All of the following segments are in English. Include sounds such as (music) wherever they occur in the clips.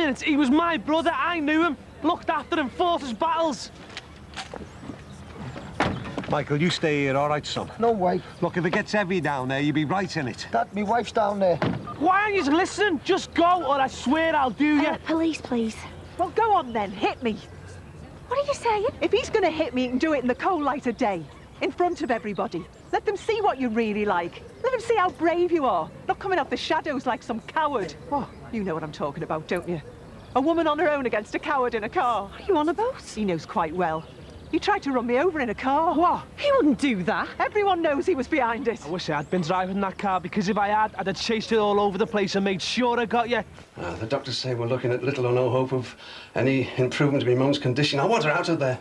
minutes. He was my brother. I knew him. Looked after him, fought his battles. Michael, you stay here, all right, son? No way. Look, if it gets heavy down there, you'll be right in it. Dad, my wife's down there. Why aren't you listening? Just go, or I swear I'll do you. Uh, police, please. Well, go on then, hit me. What are you saying? If he's going to hit me, he can do it in the cold light of day, in front of everybody. Let them see what you're really like. Let them see how brave you are, not coming out the shadows like some coward. Oh, you know what I'm talking about, don't you? A woman on her own against a coward in a car. What are you on about? He knows quite well. He tried to run me over in a car. What? He wouldn't do that. Everyone knows he was behind it. I wish I had been driving that car, because if I had, I'd have chased it all over the place and made sure I got you. Uh, the doctors say we're looking at little or no hope of any improvement in my mum's condition. I want her out of there.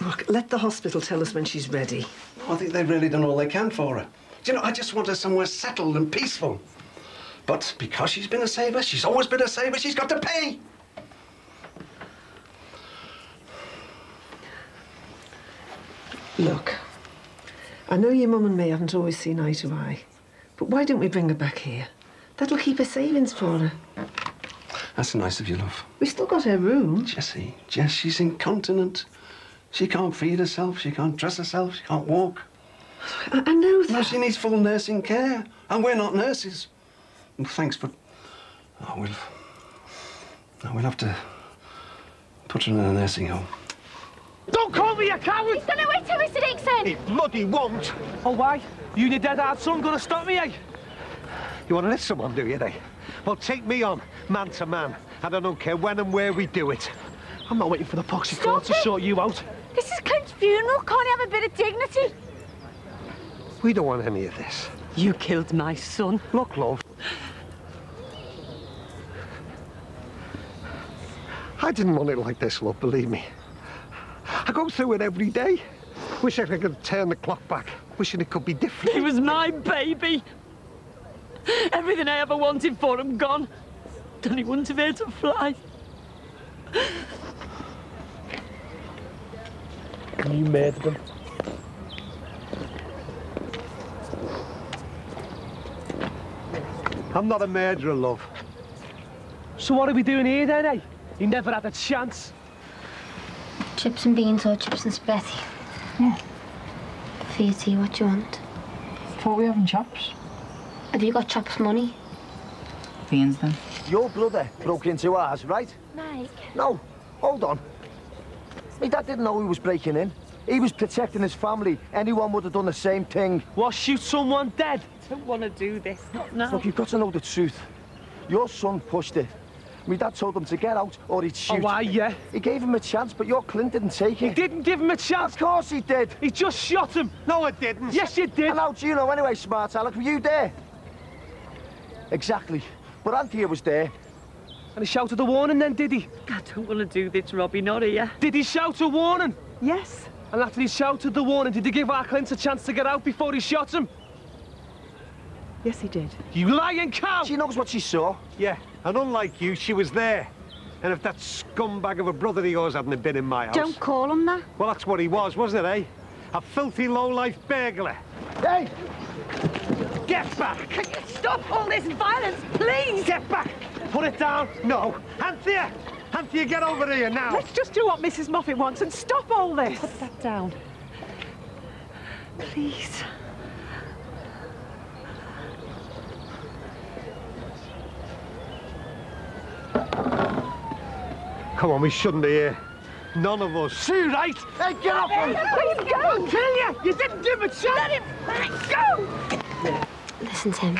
Look, let the hospital tell us when she's ready. I think they've really done all they can for her. Do you know, I just want her somewhere settled and peaceful. But because she's been a saver, she's always been a saver, she's got to pay. Look, I know your mum and me haven't always seen eye to eye, but why don't we bring her back here? That'll keep her savings for her. That's nice of you, love. We've still got her room. Jessie, Jess, she's incontinent. She can't feed herself, she can't dress herself, she can't walk. I, I know that. No, she needs full nursing care, and we're not nurses. Well, thanks, but oh, we'll oh, we'll have to put her in a nursing home. Don't call me a coward! He's gonna wait till Mr. Dixon! He bloody won't. Oh, why? You and your dead hard son gonna stop me, eh? You want to let someone do you, eh? Well, take me on, man to man. And I don't care when and where we do it. I'm not waiting for the poxy Stop court to sort you out. This is Clint's funeral. Can't he have a bit of dignity? We don't want any of this. You killed my son. Look, love. I didn't want it like this, love, believe me. I go through it every day. Wish I could turn the clock back. Wishing it could be different. He was my baby. Everything I ever wanted for him gone. Then he wouldn't have had to fly. And you murdered him. I'm not a murderer, love. So what are we doing here then, eh? He never had a chance. Chips and beans or chips and spaghetti? Yeah. For your tea, what do you want? Thought we having chops. Have you got chops money? Beans then. Your brother broke into ours, right? Mike. No, hold on. My dad didn't know he was breaking in. He was protecting his family. Anyone would have done the same thing. What, shoot someone dead? I don't want to do this, not now. Look, you've got to know the truth. Your son pushed it. My dad told him to get out or he'd shoot. Oh, why, yeah? He gave him a chance, but your Clint didn't take it. He didn't give him a chance. Of course he did. He just shot him. No, I didn't. Yes, you did. And how do you know anyway, smart Alec? Were you there? Exactly. But Anthea was there. And he shouted a warning then, did he? I don't want to do this, Robbie, not here. Did he shout a warning? Yes. And after he shouted the warning, did he give our Clint a chance to get out before he shot him? Yes, he did. You lying cow! She knows what she saw. Yeah, and unlike you, she was there. And if that scumbag of a brother of yours hadn't been in my house... Don't call him that. Well, that's what he was, wasn't it, eh? A filthy, low-life burglar. Hey! Get back! Can you stop all this violence, please? Get back! Put it down! No! Anthea! Anthea, get over here now! Let's just do what Mrs. Moffat wants and stop all this. Put that down. Please. Come on, we shouldn't be here. None of us. Sue, right? Hey, get off him! Please go. I'll kill you! You didn't give him a chance! Let him go! Listen, Tim.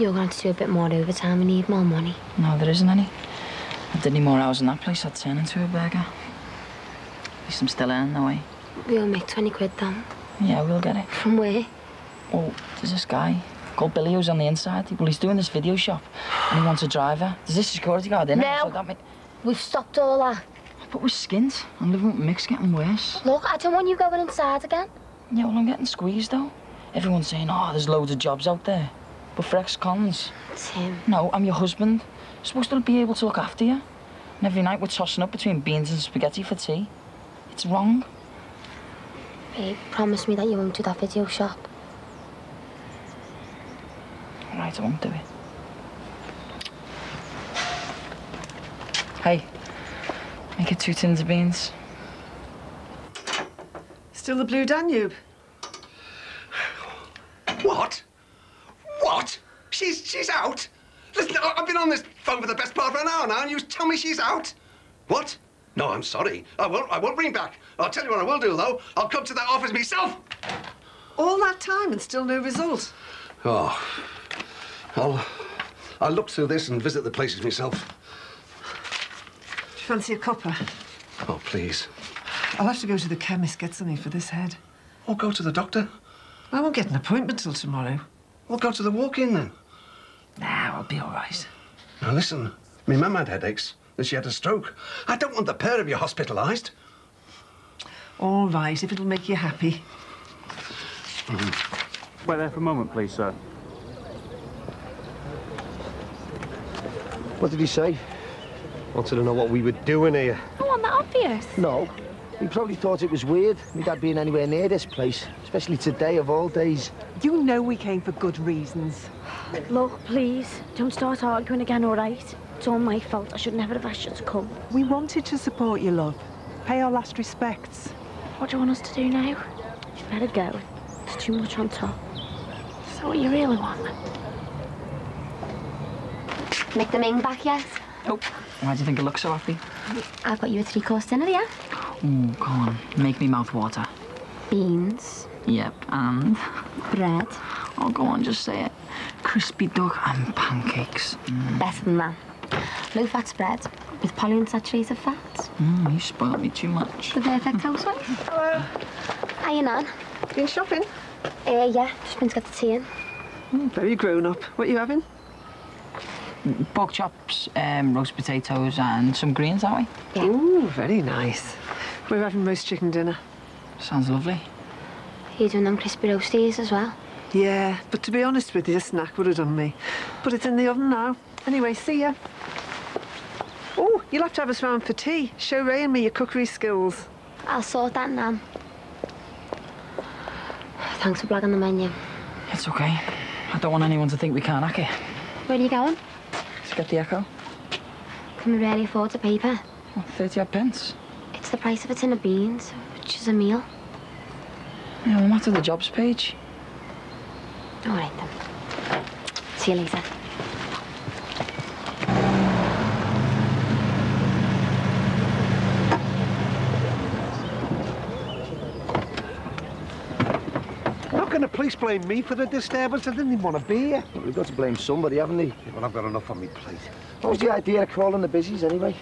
You're going to do a bit more overtime. We need more money. No, there isn't any. If I did any more hours in that place, I'd turn into a beggar. At least I'm still earning that way. We'll make 20 quid then. Yeah, we'll get it. From where? Well, there's this guy called Billy who's on the inside. Well, he's doing this video shop and he wants a driver. There's this security guard in it. No. So that might... We've stopped all that. But we're skint. I'm living with Mick's getting worse. Look, I don't want you going inside again. Yeah, well, I'm getting squeezed though. Everyone's saying, oh, there's loads of jobs out there. But for ex-cons, Tim. no, I'm your husband. supposed to be able to look after you. And every night we're tossing up between beans and spaghetti for tea. It's wrong. Babe, promise me that you won't do that video shop. All right, I won't do it. Hey, make it two tins of beans. Still the Blue Danube? What? What? She's she's out? Listen, I've been on this phone for the best part of an hour now, and you tell me she's out? What? No, I'm sorry. I won't. I won't bring back. I'll tell you what I will do though. I'll come to that office myself. All that time and still no result? Oh, I'll I'll look through this and visit the places myself. Do you fancy a copper? Oh, please. I'll have to go to the chemist, get something for this head. Or go to the doctor. I won't get an appointment till tomorrow. Or go to the walk-in then. Nah, I'll be all right. Now listen, my mum had headaches and she had a stroke. I don't want the pair of you hospitalised. All right, if it'll make you happy. Mm-hmm. Wait there for a moment, please, sir. What did he say? Wanted to know what we were doing here. Oh, wasn't that obvious? No. He probably thought it was weird, me dad being anywhere near this place, especially today of all days. You know we came for good reasons. Look, please, don't start arguing again, all right? It's all my fault. I should never have asked you to come. We wanted to support you, love. Pay our last respects. What do you want us to do now? You better go. It's too much on top. Is that what you really want? Make the Ming back yet? Nope. Oh, why do you think it looks so happy? I've got you a three-course dinner, yeah? Ooh, go on. Make me mouth water. Beans, Yep, and... bread. Oh, go on, just say it. Crispy duck and pancakes. Mm, Better than that. Low-fat spread with polyunsaturated fats. mm, you spoiled me too much. The perfect (laughs) housewife. Hello. Hiya, Nan. Been shopping? Uh, yeah, just been to get the tea in. Mm, very grown up. What are you having? Pork chops, um, roast potatoes, and some greens, aren't we? Yeah. Ooh, very nice. We're having roast chicken dinner. Sounds lovely. You doing them crispy roasties as well? Yeah, but to be honest with you, a snack would have done me. But it's in the oven now. Anyway, see ya. Oh, you'll have to have us round for tea. Show Ray and me your cookery skills. I'll sort that, Nan. Thanks for blagging the menu. It's okay. I don't want anyone to think we can't hack it. Where are you going? Let's get the echo. Can we really afford to pay for? Oh, 30 odd pence. It's the price of a tin of beans, which is a meal. Yeah, I'm after the jobs page. All right, then. See you later. How can the police blame me for the disturbance? I didn't even want to be here. Well, we've got to blame somebody, haven't we? Yeah, well, I've got enough on me plate. What was the idea of calling the busies anyway?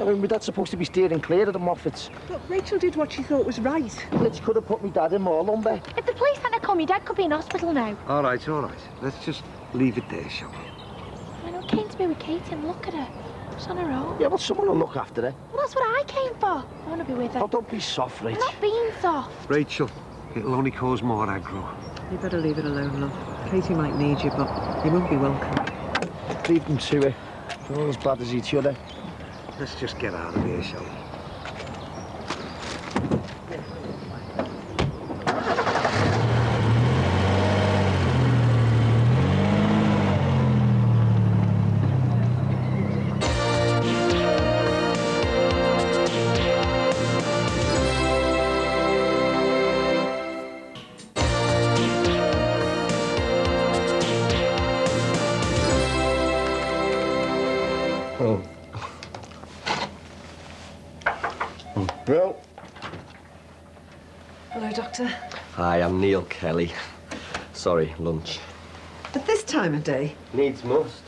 I mean, we're not supposed to be steering clear of the Moffats. Look, Rachel did what she thought was right. Which could have put me dad in more lumber. If the police hadn't come, your dad could be in hospital now. All right, all right. Let's just leave it there, shall we? I know came to be with Katie and look at her. She's on her own. Yeah, well, someone will look after her. Well, that's what I came for. I want to be with her. Oh, don't be soft, I'm not being soft. Rachel, it'll only cause more aggro. You better leave it alone, love. Katie might need you, but you won't be welcome. Leave them to it. They're all as bad as each other. Let's just get out of here, shall we? Neil Kelly. Sorry, lunch. At this time of day, Needs must.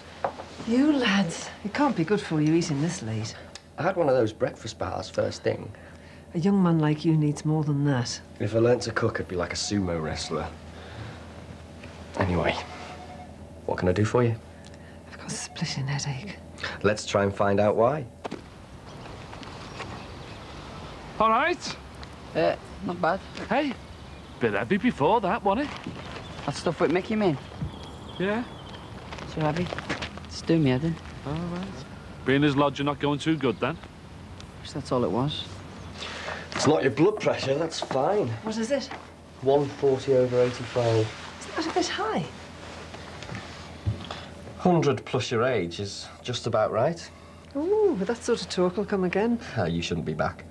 you lads, it can't be good for you eating this late. I had one of those breakfast bars first thing. A young man like you needs more than that. If I learnt to cook, I'd be like a sumo wrestler. Anyway, what can I do for you? I've got a splitting headache. Let's try and find out why. All right. Uh, not bad. Hey, bit heavy before that, wasn't it? That stuff with Mickey, man. Yeah. So heavy. It's doing me head in. All right. Being his lodge, you're not going too good then? Wish that's all it was. It's not your blood pressure, that's fine. What is it? 140 over 85. Isn't that a bit high? 100 plus your age is just about right. Oh, but that sort of talk will come again. Ah, you shouldn't be back.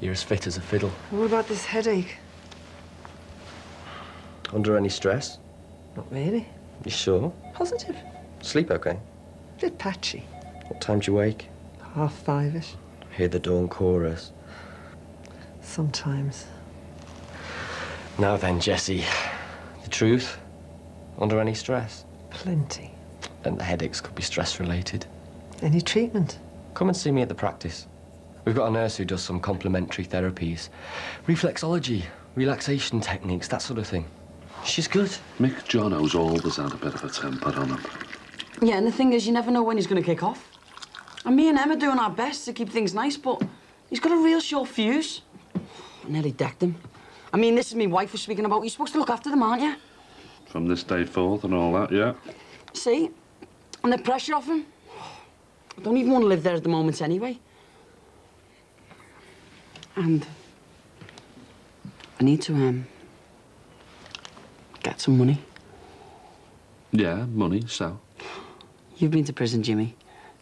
You're as fit as a fiddle. What about this headache? Under any stress? Not really. You sure? Positive. Sleep okay? A Bit patchy. What time do you wake? Half five-ish. Hear the dawn chorus. Sometimes. Now then, Jessie. The truth? Under any stress? Plenty. And the headaches could be stress-related. Any treatment? Come and see me at the practice. We've got a nurse who does some complementary therapies. Reflexology, relaxation techniques, that sort of thing. She's good. Mick Johnson's always had a bit of a temper on him. Yeah, and the thing is, you never know when he's going to kick off. And me and Em are doing our best to keep things nice, but he's got a real short fuse. I nearly decked him. I mean, this is my wife we're speaking about. You're supposed to look after them, aren't you? From this day forth and all that, yeah. See? And the pressure off him. I don't even want to live there at the moment anyway. And I need to, um, get some money. Yeah, money, so. You've been to prison, Jimmy.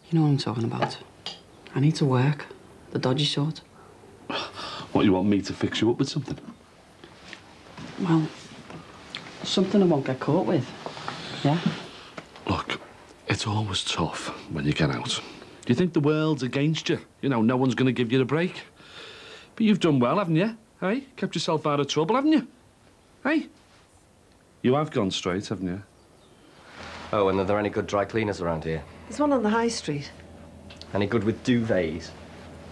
You know what I'm talking about. I need to work. The dodgy sort. What, you want me to fix you up with something? Well, something I won't get caught with. Yeah? Look, it's always tough when you get out. You think the world's against you. You know, no one's going to give you a break. But you've done well, haven't you? Hey? Kept yourself out of trouble, haven't you? Hey? You have gone straight, haven't you? Oh, and are there any good dry cleaners around here? There's one on the high street. Any good with duvets?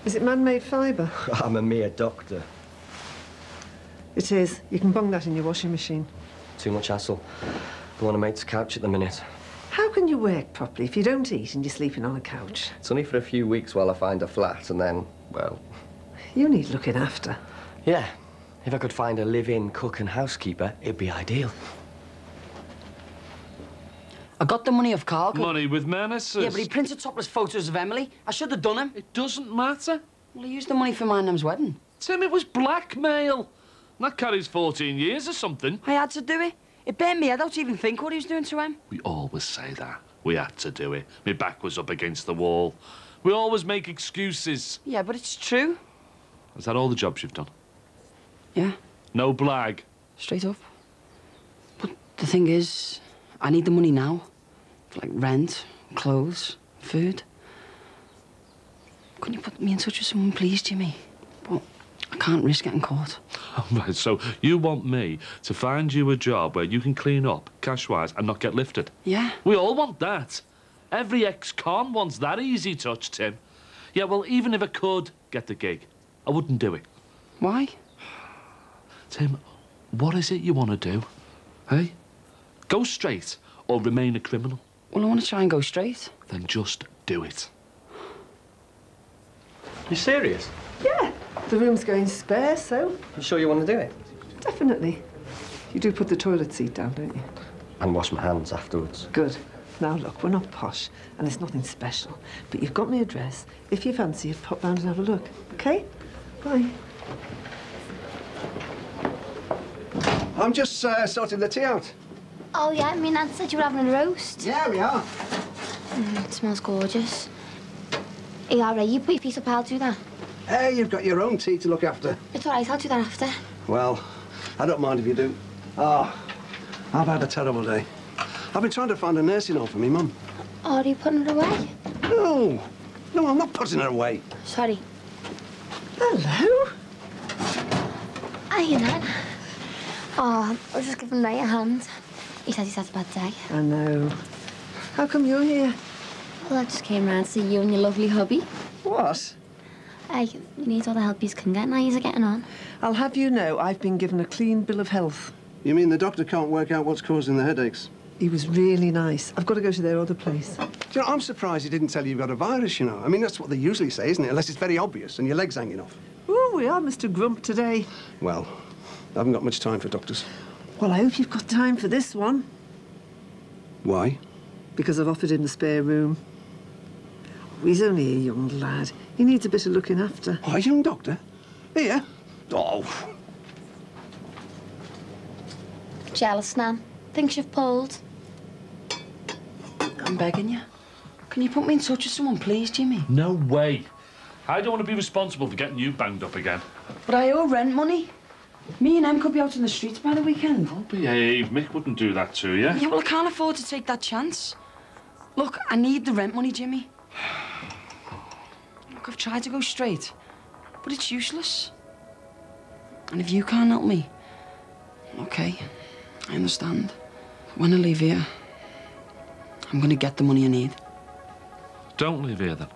Is it man-made fibre? (laughs) I'm a mere doctor. It is. You can bung that in your washing machine. Too much hassle. I'm on a mate's couch at the minute. How can you work properly if you don't eat and you're sleeping on a couch? It's only for a few weeks while I find a flat, and then, well, You need looking after. yeah. If I could find a live-in cook and housekeeper, it'd be ideal. I got the money of Carl. Money with menaces. Yeah, but he printed topless photos of Emily. I should have done him. It doesn't matter. Well, he used the money for my Nem's wedding. Tim, it was blackmail. That carries 14 years or something. I had to do it. It burned me head out to even think what he was doing to him. We always say that. We had to do it. My back was up against the wall. We always make excuses. Yeah, but it's true. Is that all the jobs you've done? Yeah, No blag. straight up. But the thing is, I need the money now. Like, rent, clothes, food. Couldn't you put me in touch with someone, please, Jimmy? But I can't risk getting caught. (laughs) Right, so you want me to find you a job where you can clean up, cash-wise, and not get lifted? Yeah. We all want that. Every ex-con wants that easy touch, Tim. Yeah, well, even if I could get the gig, I wouldn't do it. Why? Tim, what is it you want to do? Hey? Go straight or remain a criminal? Well, I want to try and go straight. Then just do it. You serious? Yeah. The room's going spare, so You sure you want to do it? definitely. You do put the toilet seat down, don't you? And wash my hands afterwards. Good. Now look, we're not posh, and it's nothing special. But you've got my address. If you fancy it, pop round and have a look. Okay? Bye. I'm just uh, sorting the tea out. Oh, yeah, me and Nan said you were having a roast. Yeah, we are. Mm, it smells gorgeous. You all right? You put your feet up, I'll do that. Hey, you've got your own tea to look after. It's all right, I'll do that after. Well, I don't mind if you do. Ah, I've had a terrible day. I've been trying to find a nursing home for me mum. Oh, are you putting it away? No, no, I'm not putting her away. Sorry. Hello. Hiya, Nan. Oh, I was just giving Ray a hand. He said he's had a bad day. I know. How come you're here? Well, I just came round to see you and your lovely hubby. What? Hey, you need all the help you can get. Now you're getting on. I'll have you know I've been given a clean bill of health. You mean the doctor can't work out what's causing the headaches? He was really nice. I've got to go to their other place. Do you know, I'm surprised he didn't tell you you've got a virus, you know. I mean, that's what they usually say, isn't it? Unless it's very obvious and your leg's hanging off. Oh, we are Mr. Grump today. Well, I haven't got much time for doctors. Well, I hope you've got time for this one, Why? because I've offered him the spare room. He's only a young lad. He needs a bit of looking after. Oh, a young doctor? Here? Oh, Jealous, Nan. Thinks you've pulled. I'm begging you. Can you put me in touch with someone, please, Jimmy? No way. I don't want to be responsible for getting you banged up again. But I owe rent money. Me and Em could be out in the streets by the weekend. Don't behave. Mick wouldn't do that to you. Yeah, well, I can't afford to take that chance. Look, I need the rent money, Jimmy. Look, I've tried to go straight, but it's useless. And if you can't help me, okay, I understand. When I leave here, I'm gonna get the money I need. Don't leave here then.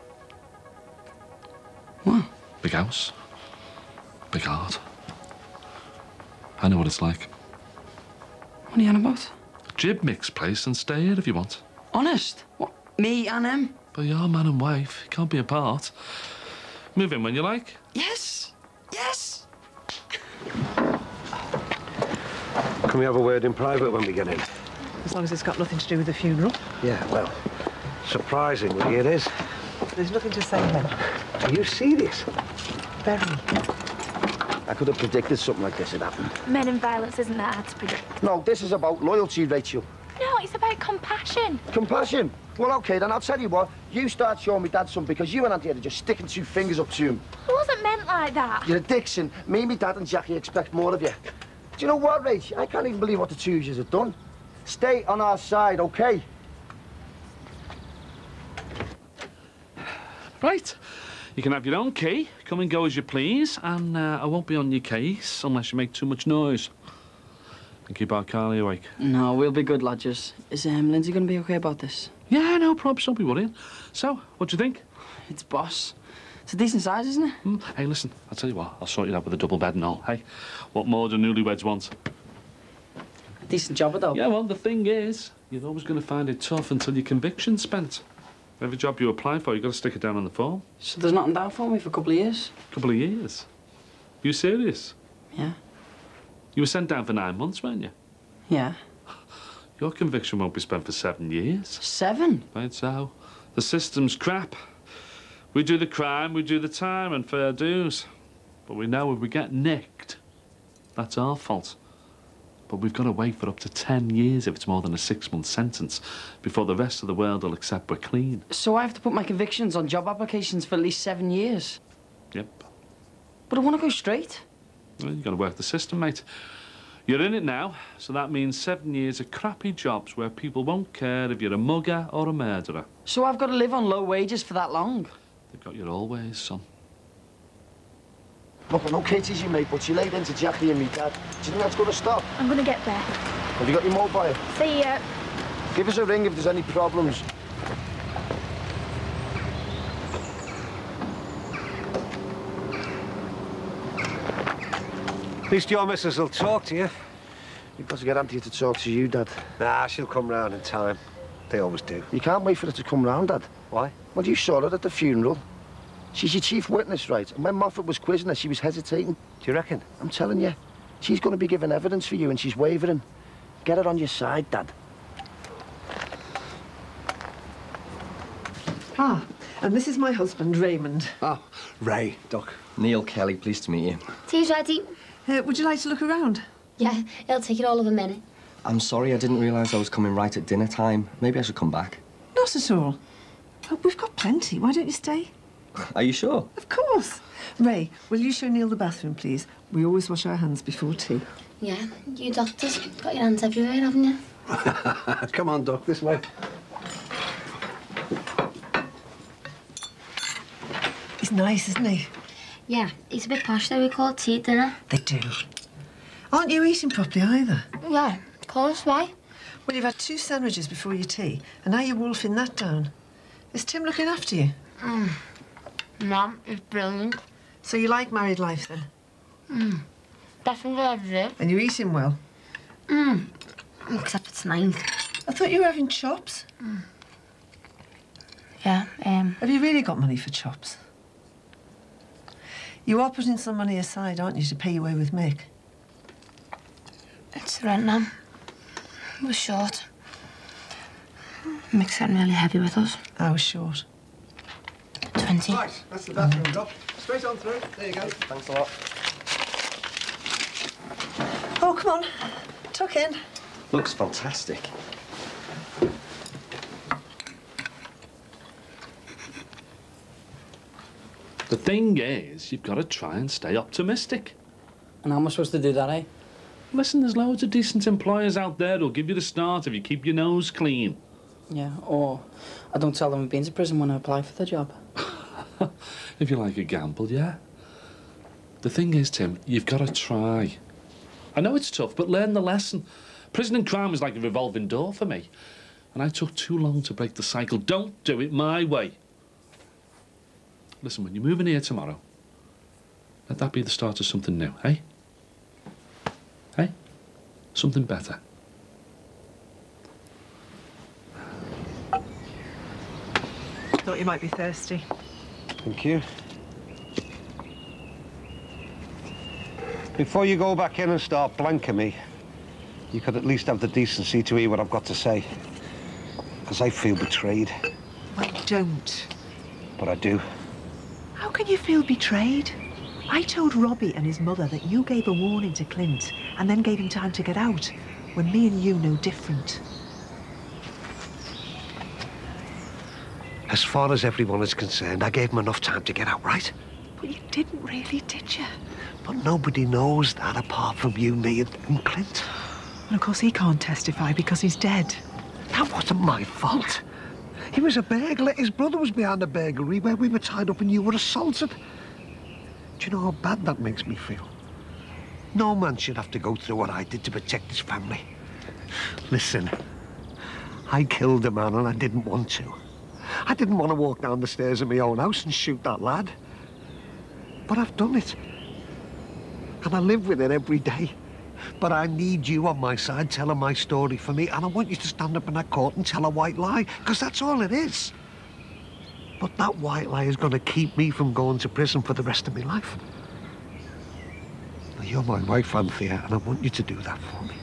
What? Big house. Big heart. I know what it's like. What are you on about? Jib Mick's place and stay here if you want. Honest? What? Me and him? But you're man and wife. You can't be apart. Move in when you like. Yes. Yes. Can we have a word in private when we get in? As long as it's got nothing to do with the funeral. Yeah, well, surprisingly it is. There's nothing to say then. Are you serious? Very. I could have predicted something like this would happen. Men and violence isn't that hard to predict. No, this is about loyalty, Rachel. No, it's about compassion. Compassion. Well, OK, then I'll tell you what. You start showing me dad some because you and Auntie are just sticking two fingers up to him. It wasn't meant like that. You're a Dixon. Me, me dad and Jacqui expect more of you. Do you know what, Rach? I can't even believe what the two of you have done. Stay on our side, OK? Right. You can have your own key. Come and go as you please. And uh, I won't be on your case unless you make too much noise. And keep our Carly awake. No, we'll be good, lodgers. Is um, Lindsey going to be okay about this? Yeah, no problems. Don't be worrying. So, what do you think? It's boss. It's a decent size, isn't it? Mm. Hey, listen, I'll tell you what. I'll sort you out with a double bed and all. Hey, what more do newlyweds want? A Decent job, though. Yeah, well, the thing is, you're always going to find it tough until your conviction's spent. Every job you apply for, you've got to stick it down on the form. So there's nothing down for me for a couple of years? A couple of years. You serious? Yeah. You were sent down for nine months, weren't you? Yeah. (sighs) Your conviction won't be spent for seven years. Seven? Right, so. The system's crap. We do the crime, we do the time, and fair dues. But we know if we get nicked, that's our fault. But we've got to wait for up to ten years if it's more than a six-month sentence before the rest of the world will accept we're clean. So I have to put my convictions on job applications for at least seven years? Yep. But I want to go straight. Well, you've got to work the system, mate. You're in it now, so that means seven years of crappy jobs where people won't care if you're a mugger or a murderer. So I've got to live on low wages for that long? They've got you always, son. Look, I know Katie's your mate, but she laid into Jacqui and me dad. Do you think that's going to stop? I'm gonna get there. Have you got your mobile? See ya. Give us a ring if there's any problems. At least your missus will talk to you. You've got to get Auntie to talk to you, Dad. Nah, she'll come round in time. They always do. You can't wait for her to come round, Dad. Why? Well, you saw her at the funeral. She's your chief witness, right? And when Moffat was quizzing her, she was hesitating. Do you reckon? I'm telling you. She's going to be giving evidence for you and she's wavering. Get her on your side, Dad. Ah, and this is my husband, Raymond. Oh, Ray, Doc. Neil Kelly, pleased to meet you. Tea's ready. Uh, would you like to look around? Yeah, it'll take it all of a minute. I'm sorry, I didn't realise I was coming right at dinner time. Maybe I should come back. Not at all. Oh, we've got plenty. Why don't you stay? Are you sure? Of course. Ray, will you show Neil the bathroom, please? We always wash our hands before tea. Yeah, you doctors got your hands everywhere, haven't you? (laughs) Come on, Doc, this way. He's nice, isn't he? Yeah, he's a bit posh though. We call it tea at dinner. They do. Aren't you eating properly either? Yeah, of course. Why? Well, you've had two sandwiches before your tea, and now you're wolfing that down. Is Tim looking after you? Mm. Mum, it's brilliant. So you like married life then? Mm. Thing ever. And you're eating well? Mm. Except it's ninth. I thought you were having chops. Yeah, um... Have you really got money for chops? You are putting some money aside, aren't you, to pay your way with Mick? It's the rent now. We're short. Mick's getting really heavy with us. I was short. Twenty. Right, that's the bathroom, Doc. Straight on through. There you go. Thanks a lot. Oh, come on. Tuck in. Looks fantastic. The thing is, you've got to try and stay optimistic. And how am I supposed to do that, eh? Listen, there's loads of decent employers out there who'll give you the start if you keep your nose clean. Yeah, or I don't tell them I've been to prison when I apply for the job. (laughs) If you like a gamble, yeah. The thing is, Tim, you've got to try. I know it's tough, but learn the lesson. Prison and crime is like a revolving door for me. And I took too long to break the cycle. Don't do it my way. Listen, when you're moving here tomorrow, let that be the start of something new, eh? Eh? Something better. Thought you might be thirsty. Thank you. Before you go back in and start blanking me, you could at least have the decency to hear what I've got to say. Because I feel betrayed, Well, don't. but I do. How can you feel betrayed? I told Robbie and his mother that you gave a warning to Clint and then gave him time to get out, when me and you know different. As far as everyone is concerned, I gave him enough time to get out, right? But you didn't really, did you? But nobody knows that apart from you, me, and, Clint. And of course he can't testify because he's dead. That wasn't my fault. He was a burglar. His brother was behind a burglary where we were tied up and you were assaulted. Do you know how bad that makes me feel? No man should have to go through what I did to protect his family. Listen, I killed a man and I didn't want to. I didn't want to walk down the stairs of my own house and shoot that lad. But I've done it. And I live with it every day. But I need you on my side telling my story for me, and I want you to stand up in that court and tell a white lie, because that's all it is. But that white lie is going to keep me from going to prison for the rest of my life. Now, you're my wife, Anthea, and I want you to do that for me.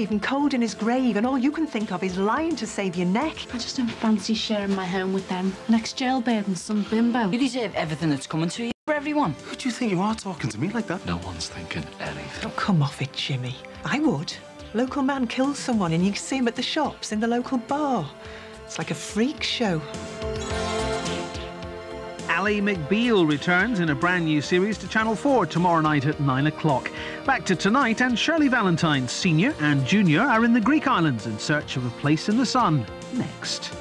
Even cold in his grave, and all you can think of is lying to save your neck. I just don't fancy sharing my home with them. An ex-jailbird and some bimbo. You deserve everything that's coming to you for everyone. Who do you think you are talking to me like that? No one's thinking anything. Oh, come off it, Jimmy. I would. Local man kills someone and you see him at the shops, in the local bar. It's like a freak show. Ally McBeal returns in a brand new series to Channel 4 tomorrow night at 9 o'clock. Back to tonight, and Shirley Valentine, Senior and Junior, are in the Greek islands in search of a place in the sun. Next.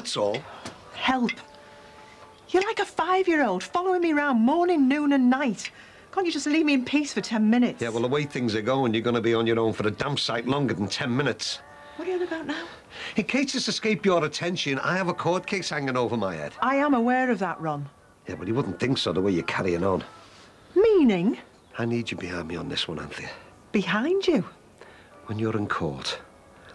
That's all. Help. You're like a five-year-old following me around morning, noon and night. Can't you just leave me in peace for ten minutes? Yeah, well, the way things are going, you're going to be on your own for a damn sight longer than 10 minutes. What are you on about now? In case this escaped your attention, I have a court case hanging over my head. I am aware of that, Ron. Yeah, but you wouldn't think so the way you're carrying on. Meaning? I need you behind me on this one, Anthea. Behind you. When you're in court,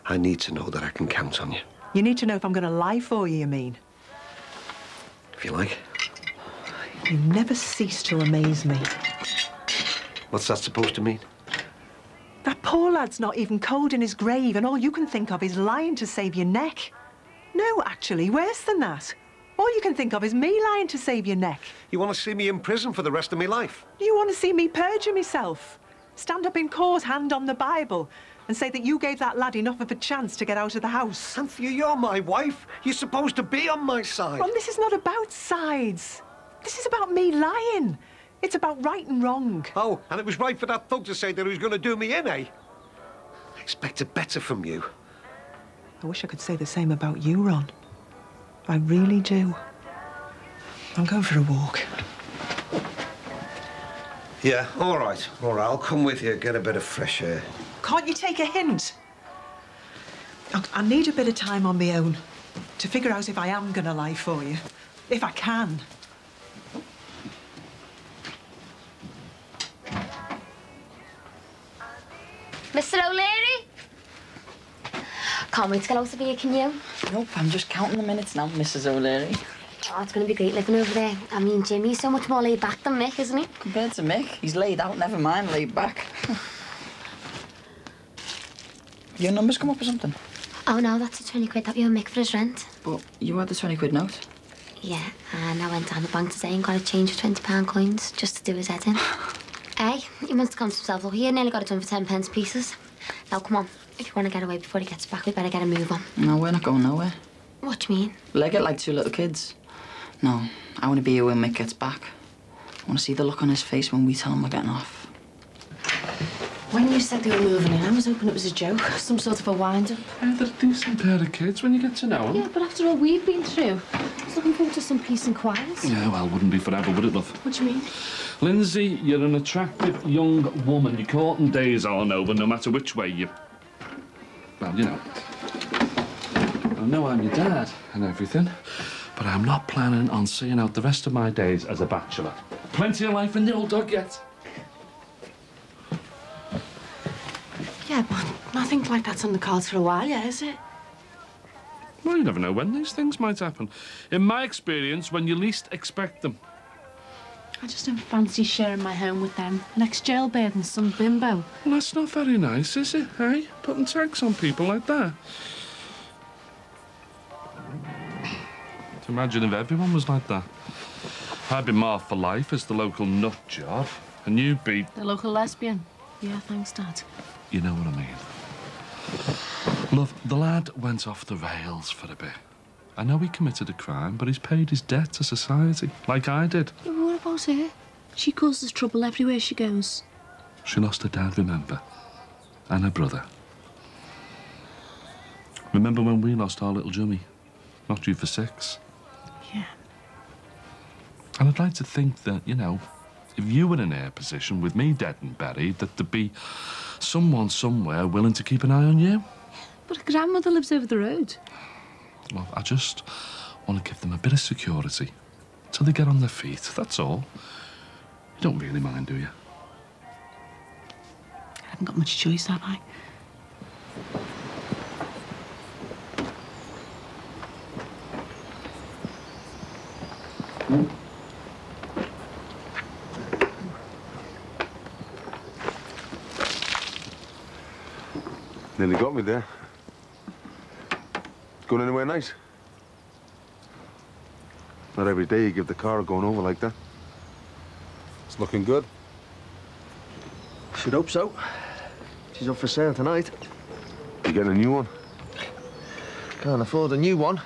I need to know that I can count on you, You need to know if I'm going to lie for you, you mean? if you like. You never cease to amaze me. What's that supposed to mean? That poor lad's not even cold in his grave, and all you can think of is lying to save your neck. No, actually, worse than that. All you can think of is me lying to save your neck. You want to see me in prison for the rest of my life? You want to see me perjure myself? Stand up in court, hand on the Bible, and say that you gave that lad enough of a chance to get out of the house. Anthea, you're my wife. You're supposed to be on my side. Ron, this is not about sides. This is about me lying. It's about right and wrong. Oh, and it was right for that thug to say that he was going to do me in, eh? I expected better from you. I wish I could say the same about you, Ron. I really do. I'm going for a walk. Yeah, all right, all right. I'll come with you, get a bit of fresh air. Can't you take a hint? I, I need a bit of time on my own to figure out if I am going to lie for you. If I can. Mr. O'Leary? Can't wait to get out of here, can you? Nope, I'm just counting the minutes now, Mrs. O'Leary. Oh, it's going to be great living over there. I mean, Jimmy's so much more laid back than Mick, isn't he? Compared to Mick, he's laid out, never mind laid back. (laughs) Your numbers come up or something? Oh, no, that's the 20 quid that you owe Mick for his rent. But you had the 20 quid note. Yeah, and I went down the bank today and got a change of £20 coins just to do his head in. (sighs) hey, he must have come to himself. Look, he nearly got it done for 10 pence pieces. Now, come on. If you want to get away before he gets back, we better get a move on. No, we're not going nowhere. What do you mean? Leg it like two little kids. No, I want to be here when Mick gets back. I want to see the look on his face when we tell him we're getting off. When you said they were moving in, I was hoping it was a joke, (laughs) some sort of a wind-up. Yeah, they're a decent pair of kids when you get to know them. Yeah, but after all we've been through, I was looking forward to some peace and quiet. Yeah, well, wouldn't be forever, would it, love? What do you mean? Lindsey, you're an attractive young woman. Your courting days aren't over, no matter which way you... Well, you know. I know I'm your dad and everything, but I'm not planning on seeing out the rest of my days as a bachelor. Plenty of life in the old dog yet. Yeah, but nothing like that's on the cards for a while, yeah, is it? Well, you never know when these things might happen. In my experience, when you least expect them. I just don't fancy sharing my home with them. An ex-jailbird and some bimbo. Well, that's not very nice, is it, hey? Putting tax on people like that. To imagine if everyone was like that. I'd be marked for life as the local nut job, and you'd be, The local lesbian. Yeah, thanks, Dad. You know what I mean. Love, the lad went off the rails for a bit. I know he committed a crime, but he's paid his debt to society, like I did. But what about her? She causes trouble everywhere she goes. She lost her dad, remember? And her brother. Remember when we lost our little Jimmy? Not you for six. Yeah. And I'd like to think that, you know, if you were in her position with me dead and buried, that there'd be someone somewhere willing to keep an eye on you. But her grandmother lives over the road. Well, I just want to give them a bit of security till they get on their feet, that's all. You don't really mind, do you? I haven't got much choice, have I? Nearly got me there. Going anywhere nice? Not every day you give the car a going over like that. It's looking good. Should hope so. She's up for sale tonight. You getting a new one? Can't afford a new one.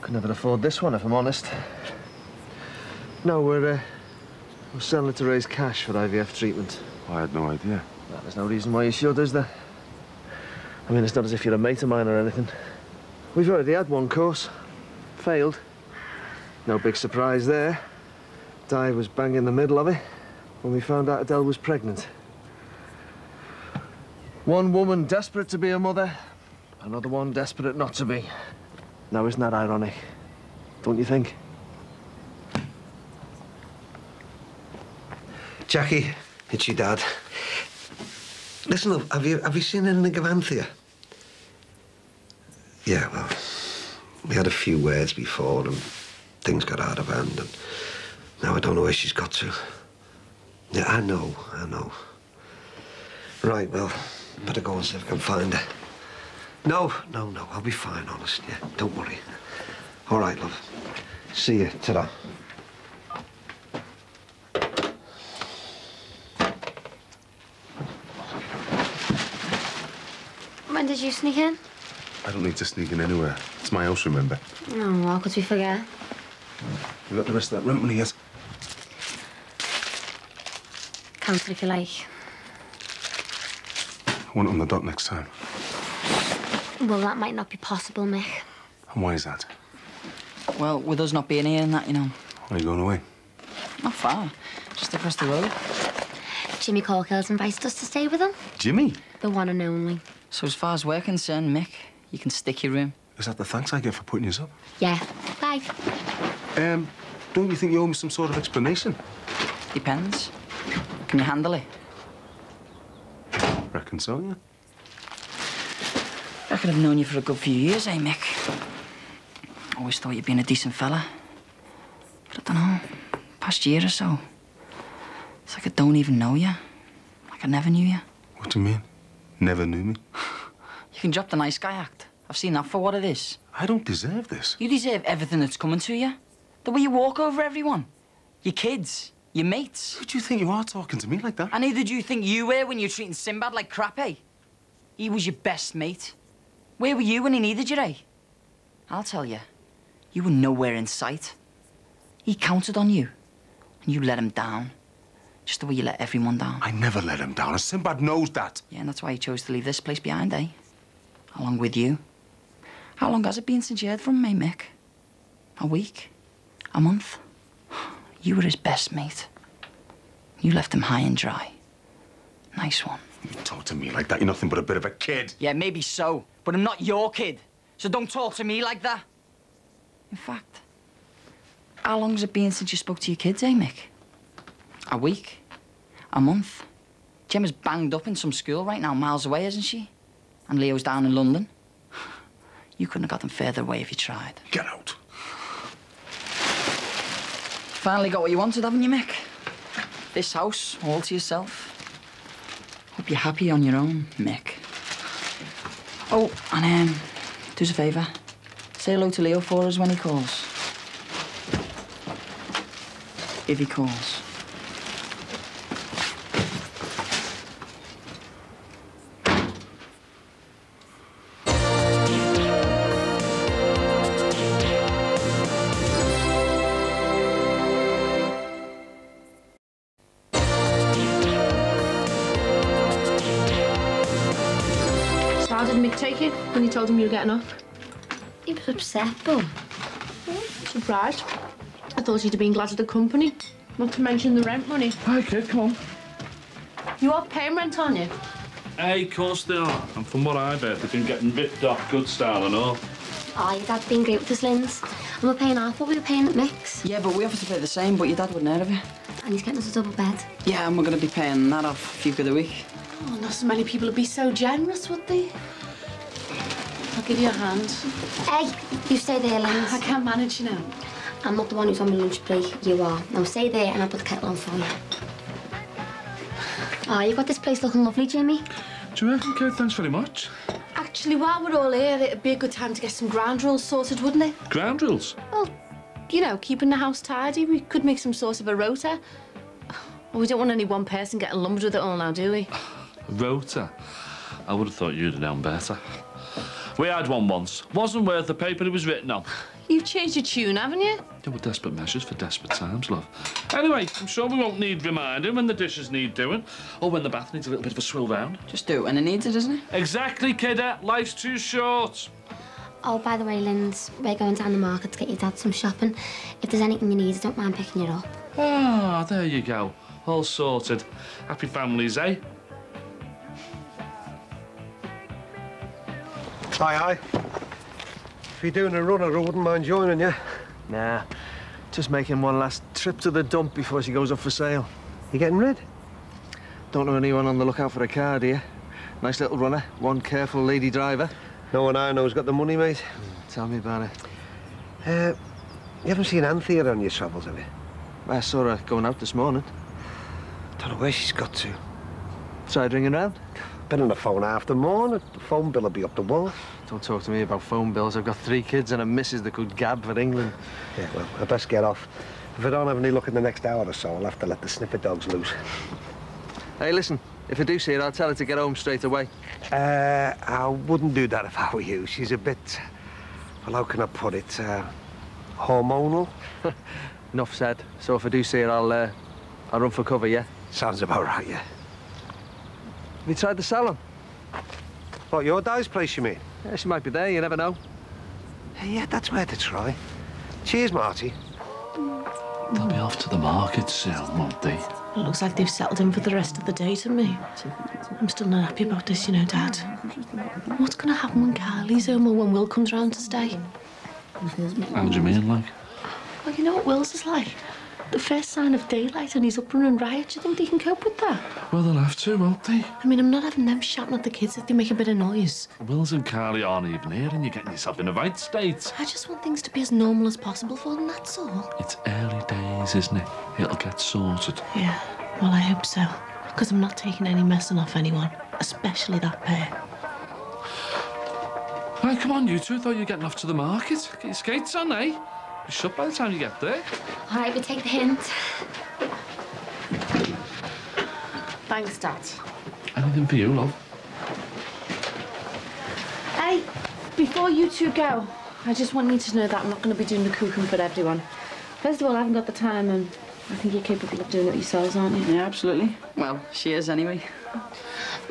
Could never afford this one, if I'm honest. No, we're, uh, we're selling it to raise cash for IVF treatment. I had no idea. Well, there's no reason why you should, is there? I mean, it's not as if you're a mate of mine or anything. We've already had one course. Failed. No big surprise there. Di was bang in the middle of it when we found out Adele was pregnant. One woman desperate to be a mother, another one desperate not to be. Now, isn't that ironic? Don't you think? Jacqui, it's your dad. Listen, have you have you seen anything of Anthea? Yeah, well, we had a few words before and things got out of hand and now I don't know where she's got to. Yeah, I know, I know. Right, well, better go and see if I can find her. No, no, no, I'll be fine, honest, yeah, don't worry. All right, love. See you, ta-da. When did you sneak in? I don't need to sneak in anywhere. It's my house, remember? Oh, how could we forget? You got the rest of that rent money yes? Cancel if you like. I want it on the dot next time. Well, that might not be possible, Mick. And why is that? Well, with us not being here and that, you know. Are you going away? Not far. Just across the road. Jimmy Corkill's invited us to stay with him. Jimmy? The one and only. So as far as we're concerned, Mick, you can stick your room. Is that the thanks I get for putting you up? Yeah. Bye. Um, don't you think you owe me some sort of explanation? Depends. Can you handle it? Reckon so, yeah. Reckon I've known you for a good few years, eh, Mick? Always thought you'd been a decent fella. But I don't know. Past year or so. It's like I don't even know you. Like I never knew you. What do you mean? Never knew me? (laughs) You can drop the nice guy act. I've seen that for what it is. I don't deserve this. You deserve everything that's coming to you. The way you walk over everyone. Your kids. Your mates. Who do you think you are talking to me like that? And neither do you think you were when you were treating Sinbad like crap, eh? He was your best mate. Where were you when he needed you, eh? I'll tell you. You were nowhere in sight. He counted on you. And you let him down. Just the way you let everyone down. I never let him down, and Sinbad knows that. Yeah, and that's why he chose to leave this place behind, eh? Along with you. How long has it been since you heard from me, Mick? A week? A month? (sighs) You were his best mate. You left him high and dry. Nice one. You talk to me like that, you're nothing but a bit of a kid. Yeah, maybe so. But I'm not your kid. So don't talk to me like that. In fact, how long's it been since you spoke to your kids, eh, Mick? A week? A month? Gemma's banged up in some school right now, miles away, isn't she? And Leo's down in London. You couldn't have got them further away if you tried. Get out. Finally got what you wanted, haven't you, Mick? This house, all to yourself. Hope you're happy on your own, Mick. Oh, and um, do us a favour. Say hello to Leo for us when he calls. If he calls. Told him you were getting off? He was upset, but Surprised. I thought he'd have been glad of the company. Not to mention the rent money. Hi, kid, come on. You are paying rent, aren't you? Hey, of course they are. And from what I've heard, they've been getting ripped off good style and all. oh, your dad's been great with us, Linz. And we're paying half what we were paying at Mick's. Yeah, but we have to pay the same, but your dad wouldn't heard of it. And he's getting us a double bed. Yeah, and we're going to be paying that off a few quid a week. Oh, not so many people would be so generous, would they? I'll give you a hand. Hey, you stay there, Linz. I can't manage, you know. I'm not the one who's on my lunch break. You are. Now stay there and I'll put the kettle on for you. Ah, oh, you've got this place looking lovely, Jimmy. Do you reckon, kid? Thanks very much. Actually, while we're all here, it'd be a good time to get some ground rules sorted, wouldn't it? Ground rules? Well, you know, keeping the house tidy. We could make some sort of a rota. Well, we don't want any one person getting lumbered with it all now, do we? Rota. I would have thought you'd have known better. We had one once. Wasn't worth the paper it was written on. You've changed your tune, haven't you? There were desperate measures for desperate times, love. Anyway, I'm sure we won't need reminding when the dishes need doing, or when the bath needs a little bit of a swill round. Just do it when it needs it, doesn't it? Exactly, kidder. Life's too short. Oh, by the way, Linz, we're going down the market to get your dad some shopping. If there's anything you need, I don't mind picking it up. Ah, there you go. All sorted. Happy families, eh? Aye, aye. If you're doing a runner, I wouldn't mind joining you. Nah, just making one last trip to the dump before she goes up for sale. You getting rid? Don't know anyone on the lookout for a car, do you? Nice little runner, one careful lady driver. No one I know's got the money, mate. Tell me about it. Uh, you haven't seen Anthea on your travels, have you? I saw her going out this morning. Don't know where she's got to. Tried ringing round. Been on the phone after morning. The phone bill will be up the wall. Don't talk to me about phone bills. I've got three kids and a missus that could gab for England. Yeah, well, I best get off. If I don't have any luck in the next hour or so, I'll have to let the sniffer dogs loose. Hey, listen, if I do see her, I'll tell her to get home straight away. Uh, I wouldn't do that if I were you. She's a bit, well, how can I put it, uh, hormonal? (laughs) Enough said. So if I do see her, I'll, uh, I'll run for cover, yeah? Sounds about right, yeah. Have you tried the salon? What, your dad's place, you mean? Yeah, she might be there, you never know. Yeah, that's where to try. Cheers, Marty. They'll be off to the market soon, won't they? It looks like they've settled in for the rest of the day to me. I'm still not happy about this, you know, Dad. What's going to happen when Carly's home or when Will comes round to stay? How do you mean, like? Well, you know what Will's is like? The first sign of daylight and he's up running riot. Do you think they can cope with that? Well, they'll have to, won't they? I mean, I'm not having them shouting at the kids if they make a bit of noise. Wills and Carly aren't even here, and you're getting yourself in a right state. I just want things to be as normal as possible for them, that's all. It's early days, isn't it? It'll get sorted. Yeah, well, I hope so. Because I'm not taking any messing off anyone, especially that pair. Right, come on, you two. Thought you were getting off to the market. Get your skates on, eh? Be shut by the time you get there. All right, we take the hint. Thanks, Dad. Anything for you, love? Hey, before you two go, I just want you to know that I'm not going to be doing the cooking for everyone. First of all, I haven't got the time, and I think you're capable of doing it yourselves, aren't you? Yeah, absolutely. Well, she is anyway.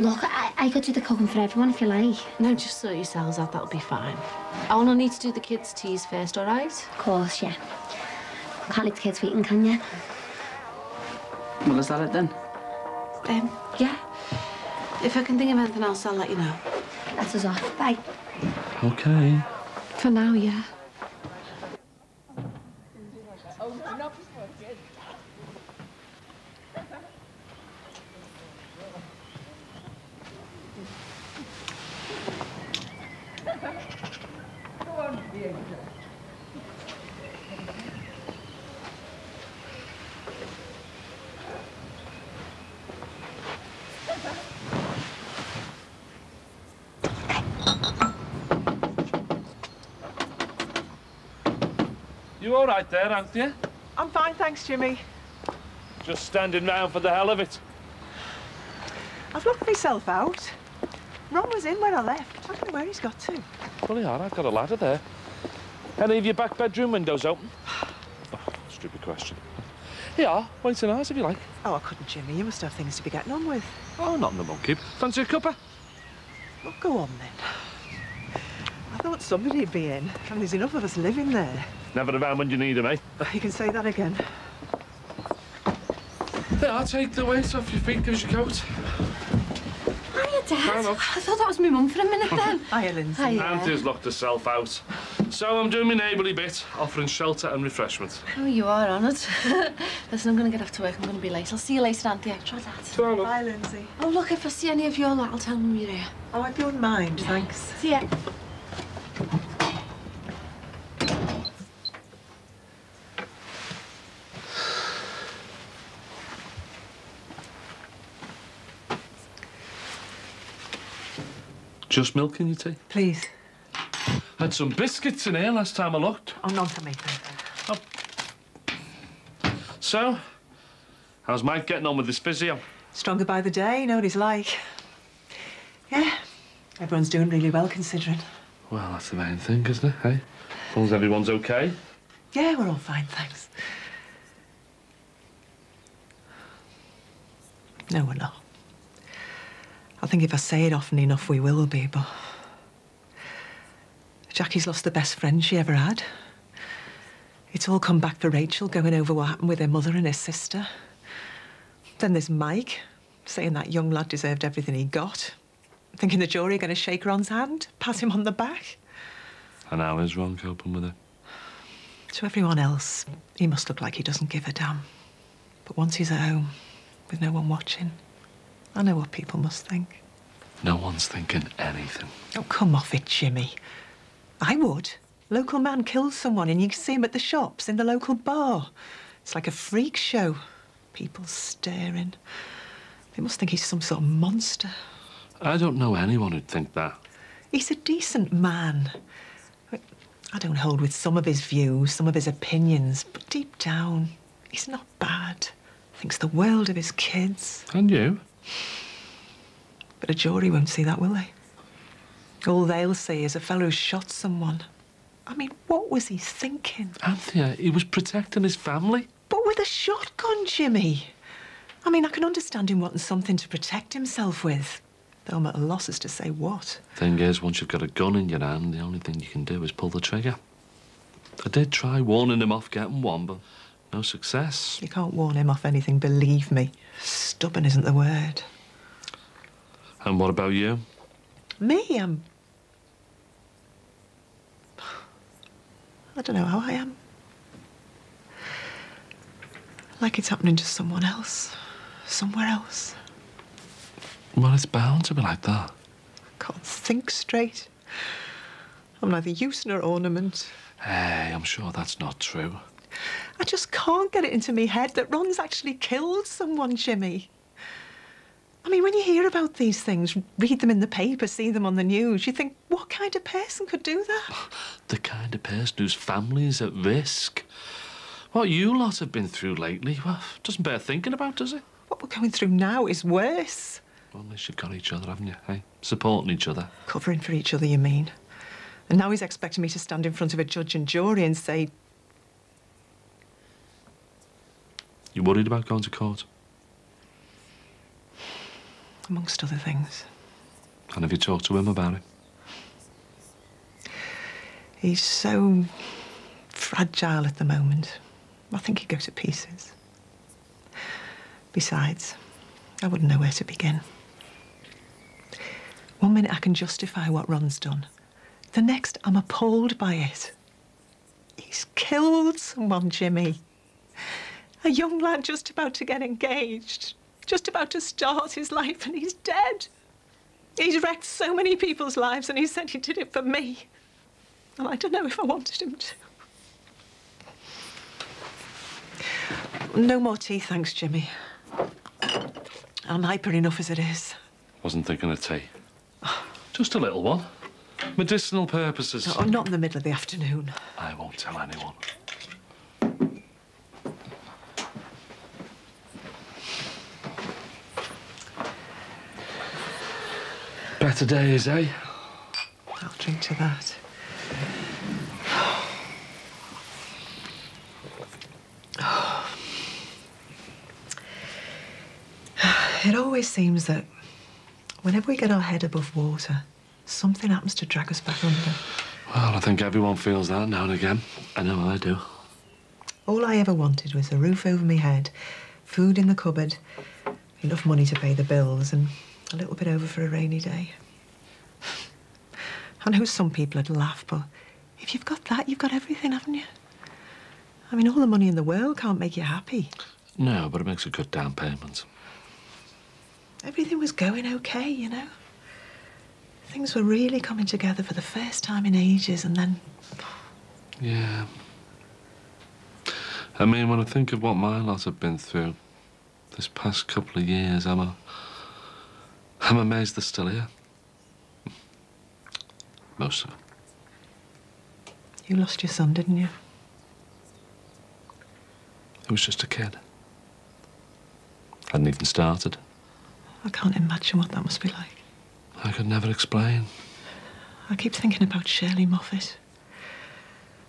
Look, I, I could do the cooking for everyone if you like. No, just sort yourselves out, that'll be fine. I'll only need to do the kids' teas first, all right? Of course, yeah. Can't leave the kids waiting, can you? Well, is that it then? Um, yeah. If I can think of anything else, I'll let you know. That's us off. Bye. Okay. For now, yeah. You all right there, aren't you? I'm fine, thanks, Jimmy. Just standing round for the hell of it. I've locked myself out. Ron was in when I left. I don't know where he's got to. Well, yeah, I've got a ladder there. Any of your back bedroom windows open? Oh, (sighs) stupid question. Yeah, wait an hours if you like. Oh, I couldn't, Jimmy. You must have things to be getting on with. Oh, not in the monkey. Fancy a cuppa? Well, go on then. I thought somebody'd be in, and there's enough of us living there. Never around when you need 'em, eh? You can say that again. Yeah, I'll take the weight off your feet, gives your coat. Hiya, Dad. I thought that was my mum for a minute then. (laughs) Hiya, Lindsey. Hiya. Auntie's locked herself out. So I'm doing my neighbourly bit, offering shelter and refreshment. Oh, you are on it. (laughs) Listen, I'm going to get off to work. I'm going to be late. I'll see you later, Auntie. Try that. Bye, Lindsey. Oh, look, if I see any of your lot, I'll tell them you're here. Oh, I don't mind, thanks. See ya. Just milk in your tea? Please. Had some biscuits in here last time I looked. Oh, none for me, thank you. Oh. So, how's Mike getting on with this physio? Stronger by the day, you know what he's like. Yeah, everyone's doing really well considering. Well, that's the main thing, isn't it, hey? As long as everyone's okay. Yeah, we're all fine, thanks. No, we're not. I think if I say it often enough, we will be, but... Jacqui's lost the best friend she ever had. It's all come back for Rachel, going over what happened with her mother and her sister. Then there's Mike, saying that young lad deserved everything he got. Thinking the jury are going to shake Ron's hand, pass him on the back. And how is Ron coping with it? To everyone else, he must look like he doesn't give a damn. But once he's at home, with no one watching, I know what people must think. No one's thinking anything. Oh, come off it, Jimmy. I would. Local man kills someone and you can see him at the shops, in the local bar. It's like a freak show. People staring. They must think he's some sort of monster. I don't know anyone who'd think that. He's a decent man. I don't hold with some of his views, some of his opinions, but deep down, he's not bad. Thinks the world of his kids. And you? But a jury won't see that, will they? All they'll see is a fellow who shot someone. I mean, what was he thinking? Anthea, he was protecting his family. But with a shotgun, Jimmy. I mean, I can understand him wanting something to protect himself with. Though I'm at a loss as to say what. Thing is, once you've got a gun in your hand, the only thing you can do is pull the trigger. I did try warning him off getting one, but no success. You can't warn him off anything, believe me. Stubborn isn't the word. And what about you? Me, I'm. I don't know how I am. Like it's happening to someone else. Somewhere else. Well, it's bound to be like that. I Can't think straight. I'm neither use nor ornament. Hey, I'm sure that's not true. I just can't get it into me head that Ron's actually killed someone, Jimmy. I mean, when you hear about these things, read them in the paper, see them on the news, you think, what kind of person could do that? (sighs) The kind of person whose family is at risk. What you lot have been through lately, well, doesn't bear thinking about, does it? What we're going through now is worse. Well, at least you've got each other, haven't you? Hey, supporting each other. Covering for each other, you mean? And now he's expecting me to stand in front of a judge and jury and say, You worried about going to court? Amongst other things, And have you talked to him about it? he's so fragile at the moment. I think he'd go to pieces. Besides, I wouldn't know where to begin. One minute I can justify what Ron's done. The next, I'm appalled by it. He's killed someone, Jimmy. A young lad just about to get engaged, just about to start his life, and he's dead. He's wrecked so many people's lives, and he said he did it for me. And I don't know if I wanted him to. No more tea, thanks, Jimmy. I'm hyper enough as it is. Wasn't thinking of tea. Just a little one. Medicinal purposes. Oh, not in the middle of the afternoon. I won't tell anyone. Better days, eh? I'll drink to that. (sighs) It always seems that whenever we get our head above water, something happens to drag us back under. Well, I think everyone feels that now and again. I know I do. All I ever wanted was a roof over my head, food in the cupboard, enough money to pay the bills, and a little bit over for a rainy day. I know some people would laugh, but if you've got that, you've got everything, haven't you? I mean, all the money in the world can't make you happy. No, but it makes a good down payment. Everything was going okay, you know. Things were really coming together for the first time in ages, and then Yeah. I mean, when I think of what my lot have been through this past couple of years, I'm a, I'm amazed they're still here. Most of them. you lost your son, didn't you? He was just a kid. Hadn't even started. I can't imagine what that must be like. I could never explain. I keep thinking about Shirley Moffat.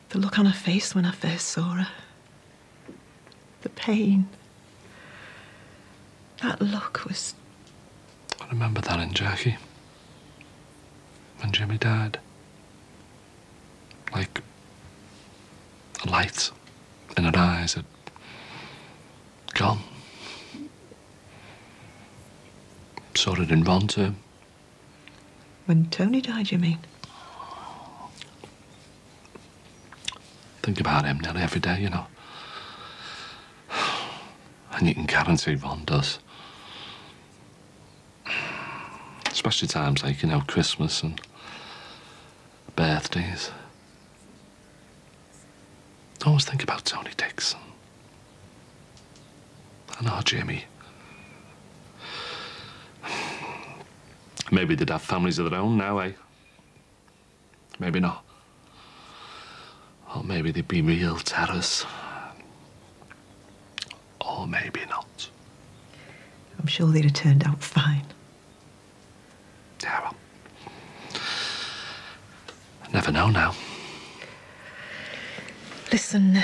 The look on her face when I first saw her. The pain. That look was. I remember that in Jacqui. When Jimmy died. Like a light in her eyes had gone. Saw it in Ron too. When Tony died, you mean? Think about him nearly every day, you know. (sighs) And you can guarantee Ron does. Especially times like, you know, Christmas and birthdays. I always think about Tony Dixon. And our Jimmy. Maybe they'd have families of their own now, eh? Maybe not. Or maybe they'd be real terrors. Or maybe not. I'm sure they'd have turned out fine. Yeah, well. I never know now. Listen,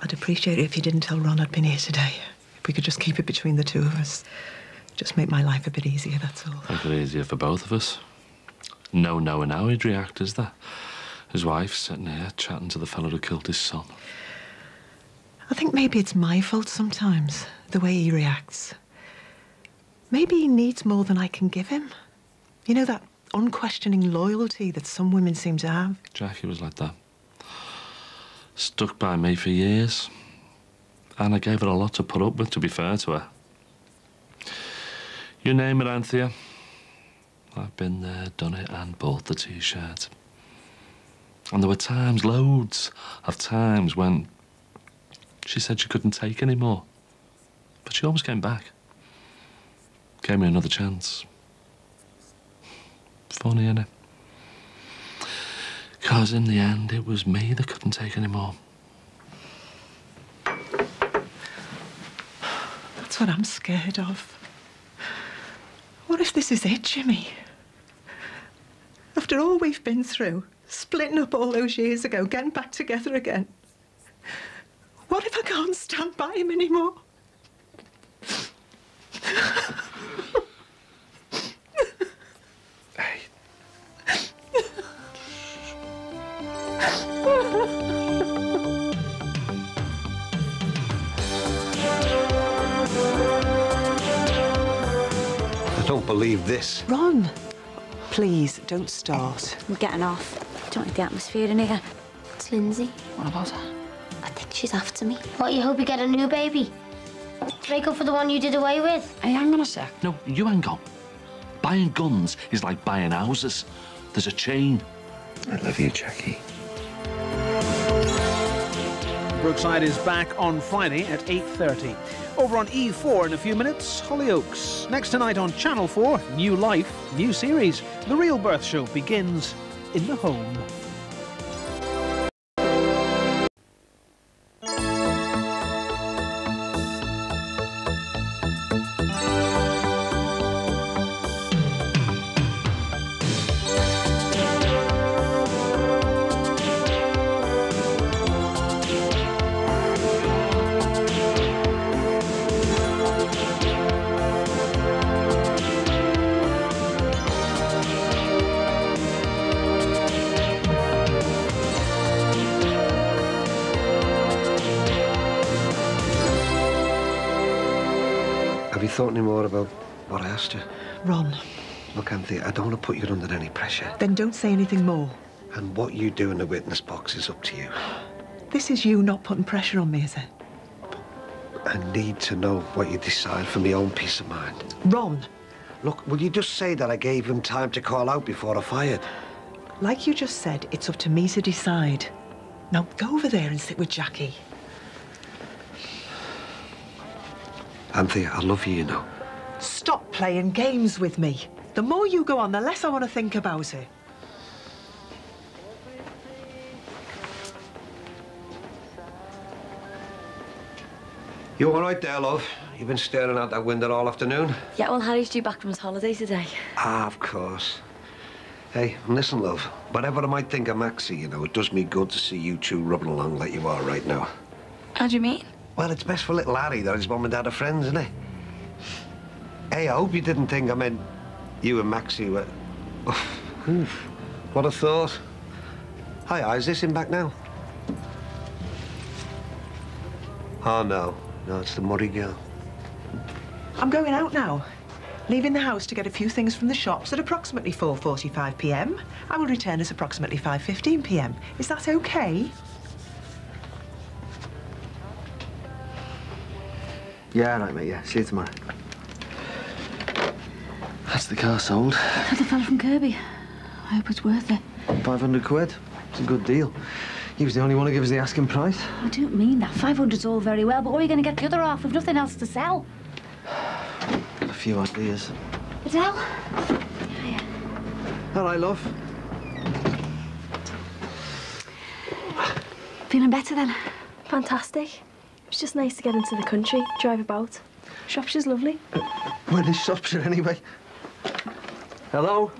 I'd appreciate it if you didn't tell Ron I'd been here today. If we could just keep it between the two of us. Just make my life a bit easier, that's all. Make it easier for both of us. No knowing how he'd react, is there? His wife sitting here chatting to the fellow who killed his son. I think maybe it's my fault sometimes, the way he reacts. Maybe he needs more than I can give him. You know, that unquestioning loyalty that some women seem to have. Jacqui was like that. Stuck by me for years. And I gave her a lot to put up with, to be fair to her. You name it, Anthea. I've been there, done it, and bought the t-shirt. And there were times, loads of times, when she said she couldn't take any more. But she always came back. Gave me another chance. Funny, innit? Because in the end, it was me that couldn't take any more. That's what I'm scared of. What if this is it, Jimmy? After all we've been through, splitting up all those years ago, getting back together again. What if I can't stand by him anymore? Believe this. Ron, please don't start. I'm getting off. Don't like the atmosphere in here. It's Lindsey. What about her? I think she's after me. What, you hope you get a new baby? Break up for the one you did away with? Hey, hang on a sec. No, you ain't gone. Buying guns is like buying houses. There's a chain. I love you, Jacqui. Brookside is back on Friday at 8.30. Over on E4 in a few minutes, Hollyoaks. Next tonight on Channel 4, New Life, new series. The Real Birth Show begins in the home. I don't want to put you under any pressure. then don't say anything more. And what you do in the witness box is up to you. (gasps) This is you not putting pressure on me, is it? I need to know what you decide for my own peace of mind. Ron, Look, will you just say that I gave him time to call out before I fired? like you just said, it's up to me to decide. Now go over there and sit with Jacqui. Anthea, I love you, you know. Stop playing games with me. The more you go on, the less I want to think about it. You all right there, love? You've been staring out that window all afternoon? Yeah, well, Harry's due back from his holiday today. Ah, of course. Hey, listen, love. Whatever I might think of Maxie, you know, it does me good to see you two rubbing along like you are right now. How do you mean? Well, it's best for little Harry that his mum and dad are friends, isn't it? Hey, I hope you didn't think I meant you and Maxie were... What a thought. Hi, is this him back now? Oh, no. No, it's the muddy girl. I'm going out now. Leaving the house to get a few things from the shops at approximately 4.45 p.m. I will return at approximately 5.15 p.m. Is that okay? Yeah, all right, mate, yeah. See you tomorrow. That's the car sold. Had the fella from Kirkby. I hope it's worth it. 500 quid. It's a good deal. He was the only one who gave us the asking price. I don't mean that. 500's all very well, but where are you going to get the other half? We've nothing else to sell. A few ideas. Adele? All right, love. Feeling better then? Fantastic. It's just nice to get into the country, drive about. Shropshire's lovely. Where is Shropshire, anyway? Hello?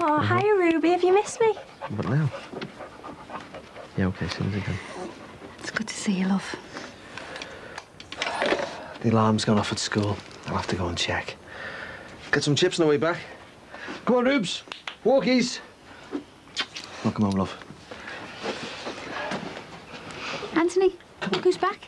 Oh, mm -hmm. Ruby. Have you missed me? But now? Yeah, okay, soon as again. It's good to see you, love. The alarm's gone off at school. I'll have to go and check. Get some chips on the way back. Come on, Rubes. Walkies. Oh, Welcome home, love. Anthony, who's back?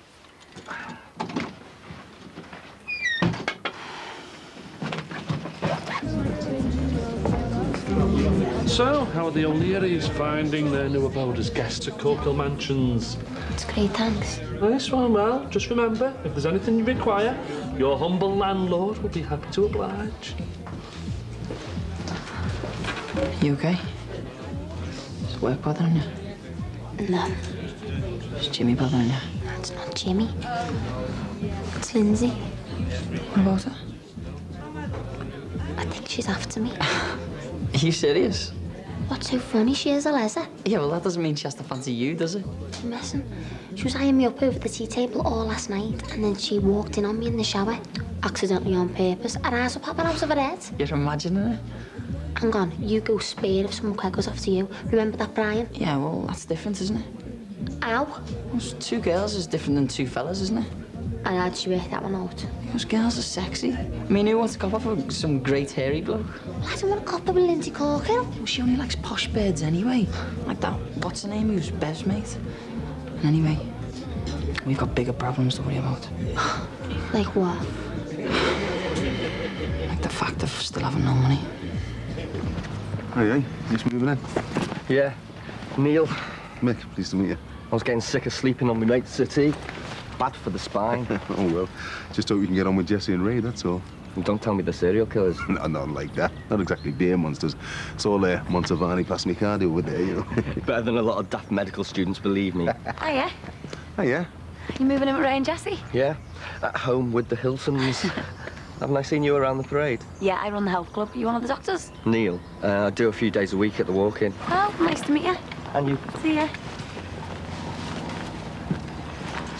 So, how are the O'Learys finding their new abode as guests at Corkill Mansions? It's great, thanks. Nice one, well, just remember, if there's anything you require, your humble landlord will be happy to oblige. You okay? Is work bothering you? No, Is Jimmy bothering you? it's not Jimmy. It's Lindsey. What about her? I think she's after me. (laughs) Are you serious? What's so funny? She is a leather. Yeah, well, that doesn't mean she has to fancy you, does it? She's messing. She was eyeing me up over the tea table all last night, and then she walked in on me in the shower, accidentally on purpose. Her eyes were popping out of her head. You're imagining it? Hang on, you go spare if someone quite goes after you. Remember that, Brian? Yeah, well, that's different, isn't it? Ow. Well, two girls is different than two fellas, isn't it? I had to work that one out. Those girls are sexy. I mean, who wants to go off with some great hairy bloke? Well, I don't want to cop with Lindsey Corkill. Well, she only likes posh birds anyway. Like that, what's her name, who's Bev's mate? And anyway, we've got bigger problems to worry about. (sighs) Like what? Like the fact of still having no money. Hey, hey, just moving in. Yeah. Neil. Mick, pleased to meet you. I was getting sick of sleeping on my mate's settee. Bad for the spine. (laughs) oh, well, just hope you can get on with Jesse and Ray, that's all. And don't tell me the serial killers. (laughs) No, not like that. Not exactly beer monsters. It's all uh, Mantovani past Mikado over there, you know. (laughs) Better than a lot of daft medical students, believe me. Oh, yeah? oh, yeah? You moving in with Ray and Jessie? Yeah. At home with the Hilsons. Haven't I seen you around the parade? Yeah, I run the health club. You one of the doctors? Neil. Uh, I do a few days a week at the walk-in. Oh, nice to meet you. And you? See ya.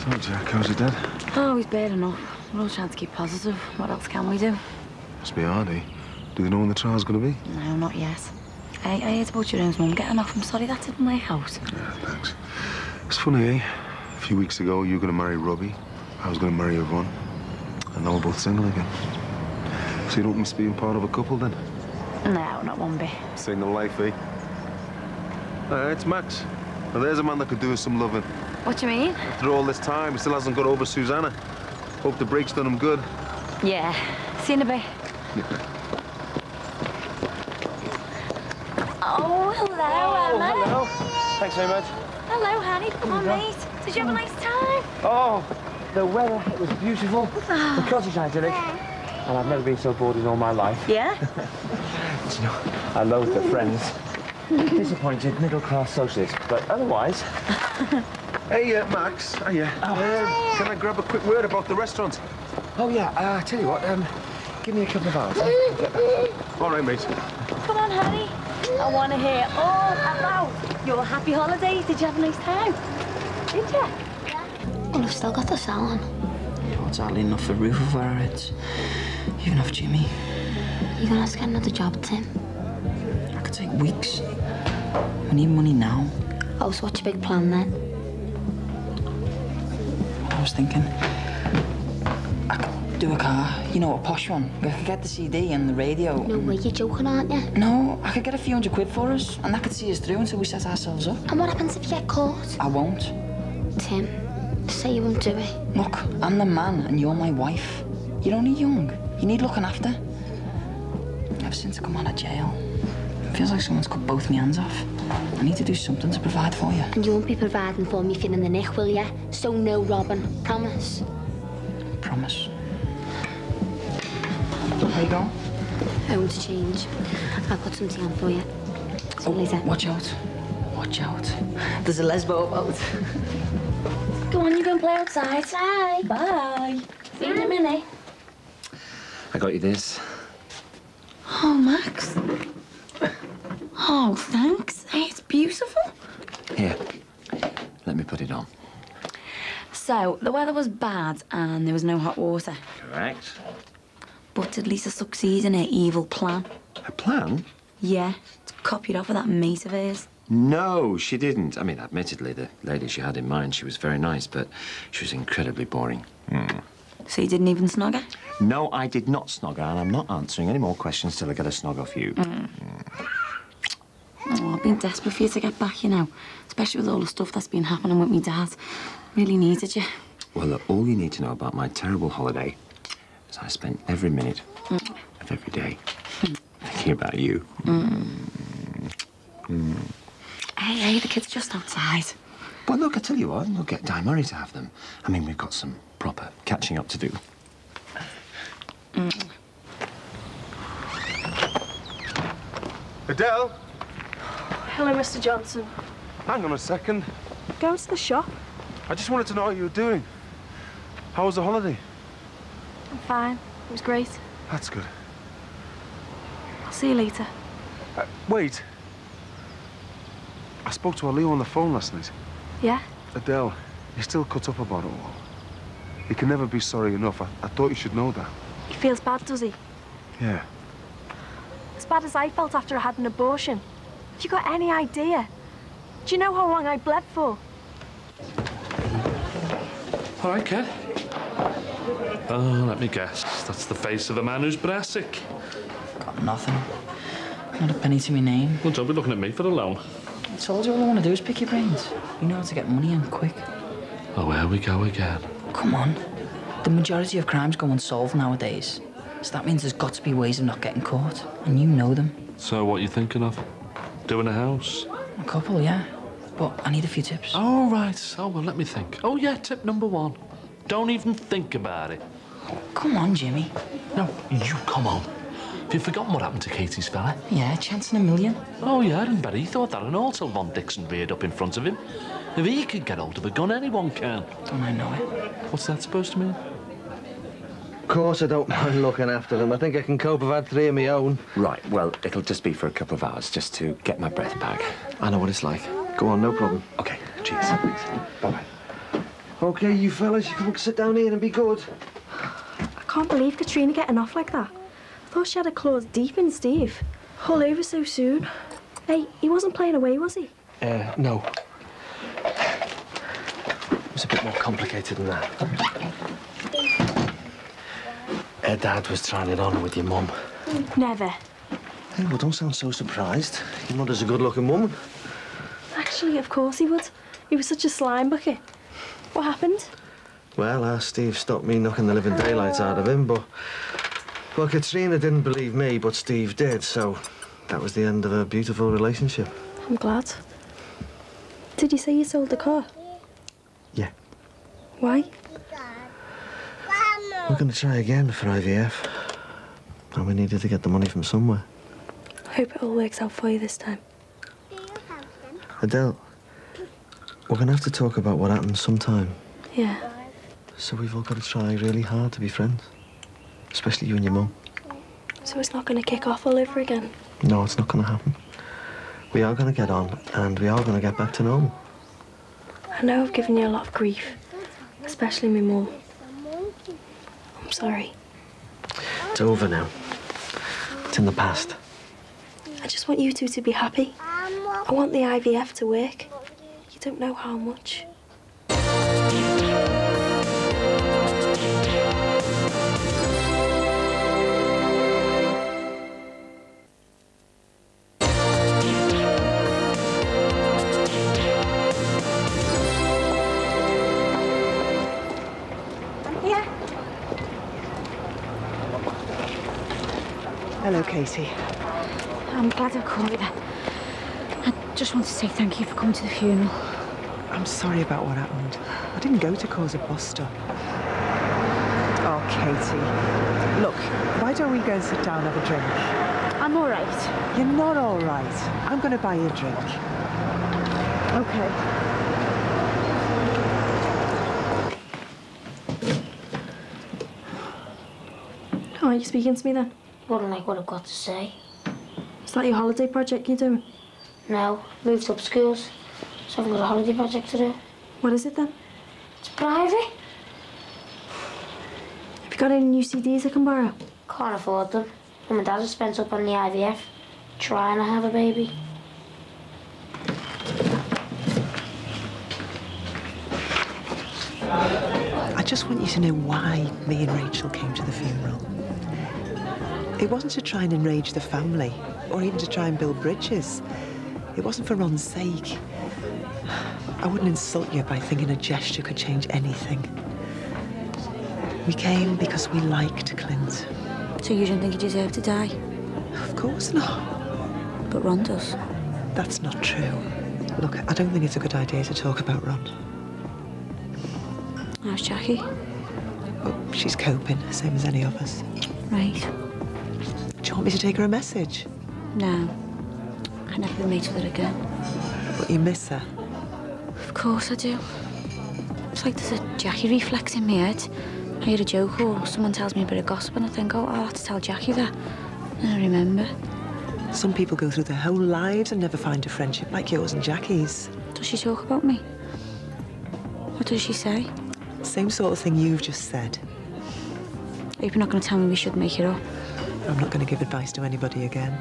So, Jack, how's your dad? Oh, he's bad enough. We're all trying to keep positive. What else can we do? Must be hard, eh? Do they know when the trial's gonna be? No, not yet. I, I heard about your own mum getting off. I'm sorry that didn't work out. Yeah, thanks. It's funny, eh? A few weeks ago, you were gonna marry Robbie. I was gonna marry Yvonne. And now we're both single again. So you don't miss being part of a couple, then? No, not one bit. Single life, eh? Uh, it's Max. Now, there's a man that could do us some loving. What do you mean? After all this time, he still hasn't got over Susannah. Hope the break's done him good. Yeah. See you in a bit. (laughs) Oh, hello, oh, Emma. hello. Thanks very much. Hello, honey. Come on, mate. Did you have a nice time? Oh, the weather, it was beautiful. Ah. The cottage idyllic. And I've never been so bored in all my life. Yeah? (laughs) you know, I loathe the friends. (laughs) Disappointed middle-class socialist, but otherwise... Hey, uh, Max. Hiya. Um, can I grab a quick word about the restaurant? Oh, yeah, uh, I tell you what, um, give me a couple of hours. I'll get back. All right, mate. Come on, honey. I want to hear all about your happy holiday. Did you have a nice time? Did you? Well, I've still got the cell on. Oh, it's hardly enough for roof over our heads. Even off Jimmy. You're gonna have to get another job, Tim. I could take weeks. We need money now. Oh, so what's your big plan then? I was thinking, I could do a car, you know, a posh one. I could get the CD and the radio. No way, you're joking, aren't you? No, I could get a few hundred quid for us, and that could see us through until we set ourselves up. And what happens if you get caught? I won't. Tim, say you won't do it. Look, I'm the man, and you're my wife. You're only young. You need looking after. Ever since I come out of jail, it feels like someone's cut both my hands off. I need to do something to provide for you. And you won't be providing for me if you're in the nick, will you? So no, Robin. Promise. Promise. How you going? Home to change. I've got something on for you. See you oh, later. Watch out. Watch out. There's a lesbo about. Go on, you go and play outside. Bye. Bye. See you in a minute. I got you this. Oh, Max. Oh, thanks. Hey, it's beautiful. Here, let me put it on. So, the weather was bad and there was no hot water. Correct. But did Lisa succeed in her evil plan? A plan? Yeah, to copy it off of that mate of hers. No, she didn't. I mean, admittedly, the lady she had in mind, she was very nice, but she was incredibly boring. Hmm. So you didn't even snog her? No, I did not snog her, and I'm not answering any more questions till I get a snog off you. Mm. Oh, I've been desperate for you to get back, you know. Especially with all the stuff that's been happening with me dad. Really needed you. Well, look, all you need to know about my terrible holiday is I spent every minute Mm. of every day thinking about you. Mm. Hey, hey, the kids are just outside. Well, look, I tell you what, we'll get Di Murray to have them. I mean, we've got some proper catching up to do. Mm. Adele? Hello, Mr. Johnson. Hang on a second. Go to the shop. I just wanted to know how you were doing. How was the holiday? I'm fine. It was great. That's good. I'll see you later. Uh, wait. I spoke to Leo on the phone last night. Yeah? Adele, you're still cut up about it all. You can never be sorry enough. I, I thought you should know that. He feels bad, does he? Yeah. As bad as I felt after I had an abortion. Have you got any idea? Do you know how long I bled for? All right, kid. Oh, let me guess. That's the face of a man who's brassic. Got nothing. Not a penny to my name. Well, don't be looking at me for a loan. I told you all I want to do is pick your brains. You know how to get money in quick. Oh, here we go again. Come on. The majority of crimes go unsolved nowadays. So that means there's got to be ways of not getting caught. And you know them. So, what are you thinking of? Doing a house? A couple, yeah. But I need a few tips. Oh, right. Oh, well, let me think. Oh, yeah, tip number one. Don't even think about it. Come on, Jimmy. No, you come on. Have you forgotten what happened to Katie's fella? Yeah, chance in a million. Oh, yeah, and bet he thought that and all till Ron Dixon reared up in front of him. If he could get hold of a gun, anyone can. Don't I know it? What's that supposed to mean? Of course I don't (laughs) mind looking after them. I think I can cope. I've had three of my own. Right, well, it'll just be for a couple of hours, just to get my breath back. I know what it's like. Go on, no problem. Okay, cheers. Bye-bye. Okay, you fellas, you can sit down here and be good. I can't believe Katrina getting off like that. I thought she had her claws deep in Steve. All over so soon. Hey, he wasn't playing away, was he? Uh, no. It was a bit more complicated than that. Her dad was trying it on with your mum. Never. Hey, well, don't sound so surprised. Your mother's a good-looking woman. Actually, of course he would. He was such a slime bucket. What happened? Well, uh, Steve stopped me knocking the living daylights out of him, but... Well, Katrina didn't believe me, but Steve did, so that was the end of a beautiful relationship. I'm glad. Did you say you sold the car? Yeah. Why? We're going to try again for IVF. And we needed to get the money from somewhere. I hope it all works out for you this time. Adele, we're going to have to talk about what happened sometime. Yeah. So we've all got to try really hard to be friends. Especially you and your mum. So it's not going to kick off all over again. No, it's not going to happen. We are going to get on, and we are going to get back to normal. I know I've given you a lot of grief, especially my mum. Sorry. It's over now. It's in the past. I just want you two to be happy. I want the IVF to work. You don't know how much. Just want to say thank you for coming to the funeral. I'm sorry about what happened. I didn't go to cause a bus stop. Oh, Katie. Look, why don't we go and sit down and have a drink? I'm all right. You're not all right. I'm going to buy you a drink. Okay. Oh, are you speaking to me then? Wouldn't like what I've got to say. Is that your holiday project you're doing? No, moved up schools, so I've got a holiday project to do. What is it then? It's private. Have you got any new CDs I can borrow? Can't afford them. And my dad has spent up on the IVF, trying to have a baby. I just want you to know why me and Rachel came to the funeral. It wasn't to try and enrage the family, or even to try and build bridges. It wasn't for Ron's sake. I wouldn't insult you by thinking a gesture could change anything. We came because we liked Clint. So you don't think he deserved to die? Of course not. But Ron does. That's not true. Look, I don't think it's a good idea to talk about Ron. How's Jacqui? She's coping, same as any of us. Right. Do you want me to take her a message? No. I never mates with her again. But you miss her. Of course I do. It's like there's a Jacqui reflex in my head. I hear a joke or someone tells me a bit of gossip and I think, oh, I'll have to tell Jacqui that. And I remember. Some people go through their whole lives and never find a friendship like yours and Jacqui's. Does she talk about me? What does she say? Same sort of thing you've just said. Hope you're not going to tell me we should make it up. I'm not going to give advice to anybody again.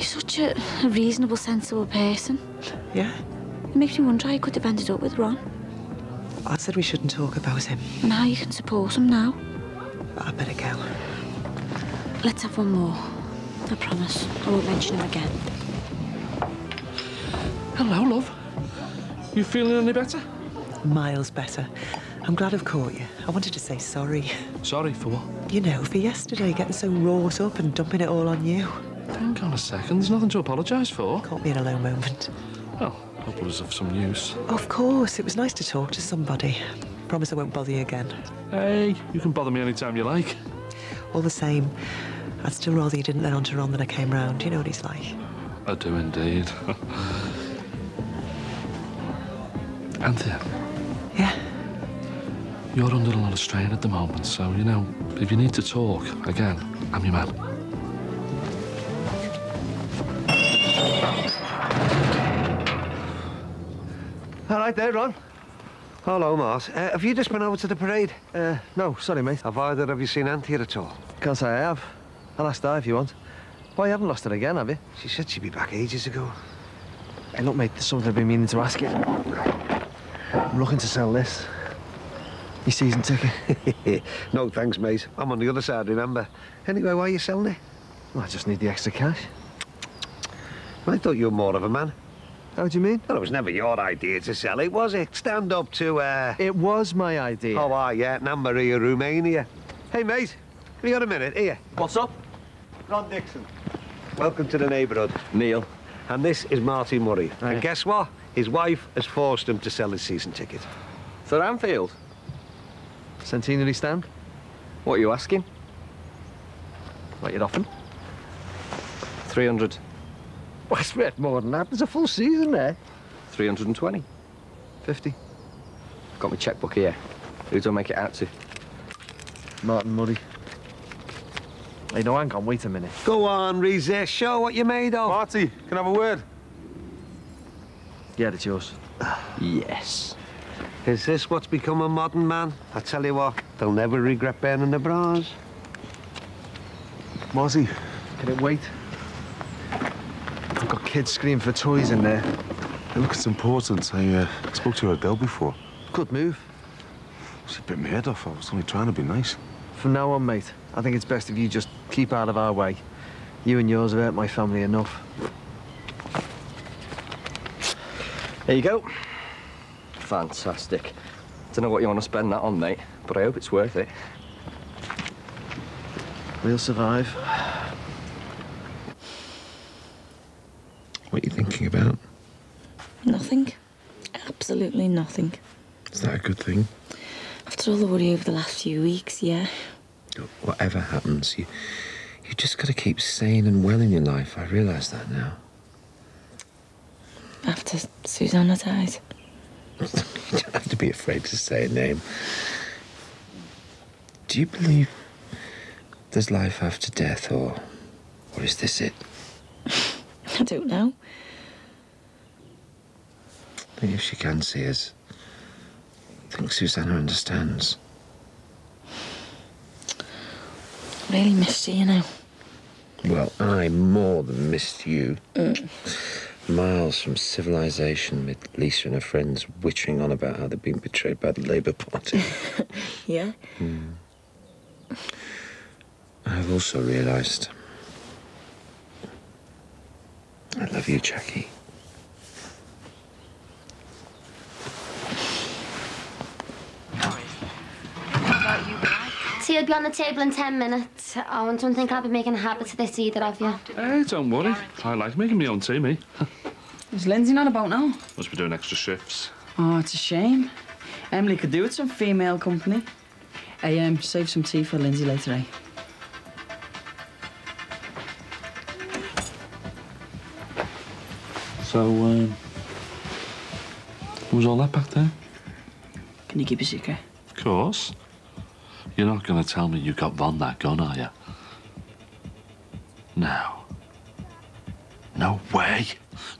You're such a, a reasonable, sensible person. Yeah? It makes me wonder how you could have ended up with Ron. I said we shouldn't talk about him. And how you can support him now. I better go. Let's have one more. I promise. I won't mention him again. Hello, love. You feeling any better? Miles better. I'm glad I've caught you. I wanted to say sorry. Sorry for what? You know, for yesterday, getting so wrought up and dumping it all on you. Hang on a second. There's nothing to apologise for. Caught me in a low moment. Well, hope it was of some use. Of course, it was nice to talk to somebody. Promise I won't bother you again. Hey, you can bother me anytime you like. All the same, I'd still rather you didn't let on to Ron that I came round. You know what he's like. I do indeed. Anthea. Yeah? You're under a lot of strain at the moment, so, you know, if you need to talk, again, I'm your man. All right there, Ron. Hello, Mars. Uh, have you just been over to the parade? Uh, no, sorry, mate. Have either have you seen Anthea at all? Can't say I have. I'll ask Di if you want. Why, you haven't lost her again, have you? She said she'd be back ages ago. Hey, look, mate, there's something I've been meaning to ask you. I'm looking to sell this. Your season ticket. (laughs) no, thanks, mate. I'm on the other side, remember? Anyway, why are you selling it? Well, I just need the extra cash. I thought you were more of a man. How do you mean? Well, it was never your idea to sell it, was it? Stand up to, uh... It was my idea. Oh, ah, yeah, Nambaria, Romania. Hey, mate, have you got a minute? Here. What's up? Ron Dixon. Welcome to the neighbourhood. Neil. And this is Marty Murray. Hiya. And guess what? His wife has forced him to sell his season ticket. For Anfield? Centenary stand? What are you asking? What you offering? 300. Well, it's worth more than that. There's a full season there. 320. 50. Got my checkbook here. Who do I make it out to? Martin Murray. Hey, no, hang on, wait a minute. Go on, resist. Show what you're made of. Marty, can I have a word? Yeah, it's yours. Yes. Is this what's become a modern man? I tell you what, they'll never regret burning the bras. Mozzie, can it wait? I've got kids screaming for toys in there. Hey, look, it's important. I uh, spoke to Adele before. Good move. She bit me head off. I was only trying to be nice. From now on, mate, I think it's best if you just keep out of our way. You and yours have hurt my family enough. There you go. Fantastic. Don't know what you want to spend that on, mate, but I hope it's worth it. We'll survive. What are you thinking about? Nothing. Absolutely nothing. Is that a good thing? After all the worry over the last few weeks, yeah. Whatever happens, you you just got to keep sane and well in your life. I realise that now. After Susannah died. (laughs) you don't have to be afraid to say a name. Do you believe there's life after death, or or is this it? I don't know. I think if she can see us, I think Susannah understands. Really missed you, you know. Well, I more than missed you. Mm. Miles from civilization with Lisa and her friends wittering on about how they've been betrayed by the Labour Party. (laughs) Yeah? Hmm. I've also realised I love you, Jacqui. Tea will be on the table in ten minutes. Oh, and don't think I'll be making a habit of this either of you. Hey, don't worry. I like making my own tea, me. (laughs) Is Lindsey not about now? Must be doing extra shifts. Oh, it's a shame. Emily could do with some female company. Hey, um, save some tea for Lindsey later, eh? So, um, what was all that back there? Can you keep a secret? Of course. You're not going to tell me you got Von that gun, are you? No. No way.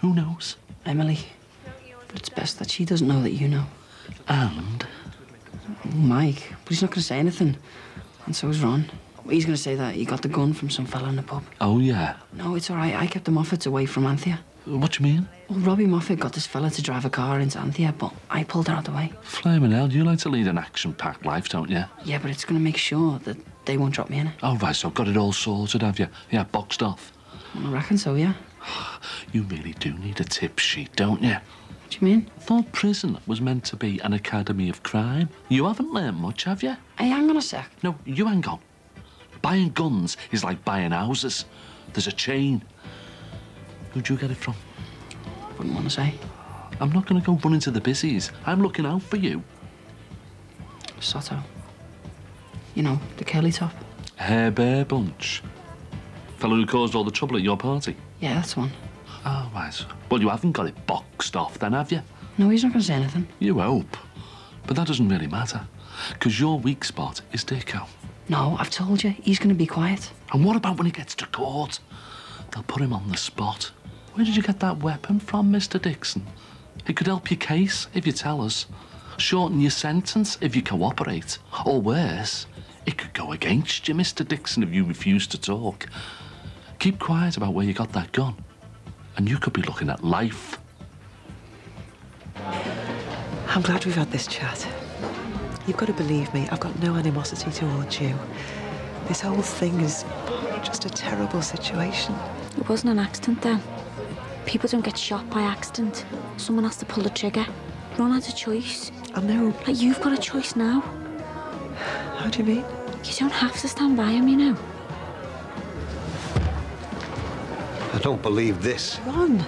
Who knows? Emily. But it's best that she doesn't know that you know. And? Mike. But he's not going to say anything. And so is Ron. He's going to say that he got the gun from some fella in the pub. Oh, yeah. No, it's all right. I kept the Moffats away from Anthea. What do you mean? Well, Robbie Moffat got this fella to drive a car into Anthea, but I pulled her out of the way. Flaming hell, you like to lead an action-packed life, don't you? Yeah, but it's going to make sure that they won't drop me in it. Oh, right, so I've got it all sorted, have you? Yeah, boxed off. I reckon so, yeah. (sighs) You really do need a tip sheet, don't you? What do you mean? I thought prison was meant to be an academy of crime. You haven't learned much, have you? Hey, hang on a sec. No, you hang on. Buying guns is like buying houses. There's a chain. Who'd you get it from? Wouldn't want to say. I'm not going to go running to the busies. I'm looking out for you. Soto. You know, the curly top. Hair Bear Bunch. Fellow who caused all the trouble at your party. Yeah, that's one. Oh, right. Well, you haven't got it boxed off then, have you? No, he's not going to say anything. You hope. But that doesn't really matter. Because your weak spot is Dicko. No, I've told you, he's going to be quiet. And what about when he gets to court? They'll put him on the spot. Where did you get that weapon from, Mr. Dixon? It could help your case if you tell us. Shorten your sentence if you cooperate. Or worse, it could go against you, Mr. Dixon, if you refuse to talk. Keep quiet about where you got that gun. And you could be looking at life. I'm glad we've had this chat. You've got to believe me, I've got no animosity towards you. This whole thing is just a terrible situation. It wasn't an accident then. People don't get shot by accident. Someone has to pull the trigger. Ron had a choice. I know. Like you've got a choice now. How do you mean? You don't have to stand by him, you know. I don't believe this. Ron,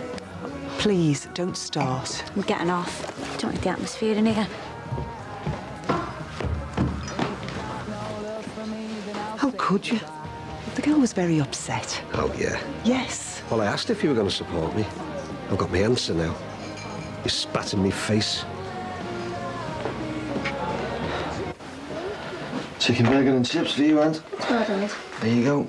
please don't start. We're getting off. Don't like the atmosphere in here. How could you? The girl was very upset. Oh, yeah. Yes. Well, I asked if you were going to support me. I've got my answer now. You spat in me face. Chicken burger and chips for you, Aunt. Well done. There you go.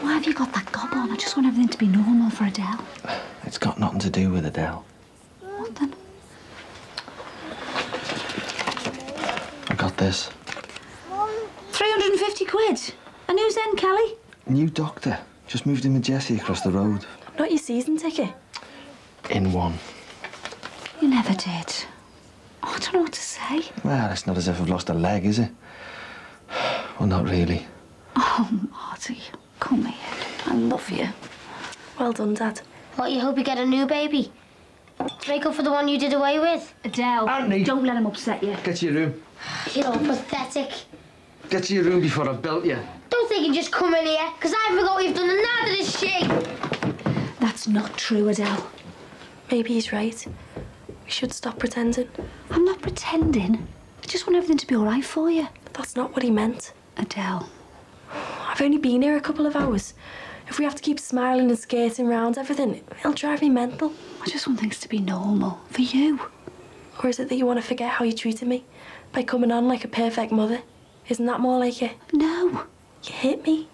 Why have you got that gob on? I just want everything to be normal for Adele. It's got nothing to do with Adele. What then? I got this. 350 quid. And who's then, Kelly? New doctor. Just moved in with Jessie across the road. Not your season ticket. In one. You never did. Oh, I don't know what to say. Well, it's not as if I've lost a leg, is it? Well, not really. Oh, Marty, come here. I love you. Well done, Dad. What, you hope you get a new baby? To make up for the one you did away with? Adele, Anthony. don't let him upset you. Get to your room. (sighs) You're all pathetic. Get to your room before I've built you. Don't think you can just come in here, because I forgot what you've done, another neither does she. That's not true, Adele. Maybe he's right. We should stop pretending. I'm not pretending. I just want everything to be all right for you. But that's not what he meant. Adele. I've only been here a couple of hours. If we have to keep smiling and skating round everything, it'll drive me mental. I just want things to be normal for you. Or is it that you want to forget how you treated me by coming on like a perfect mother? Isn't that more like it? No. You hit me.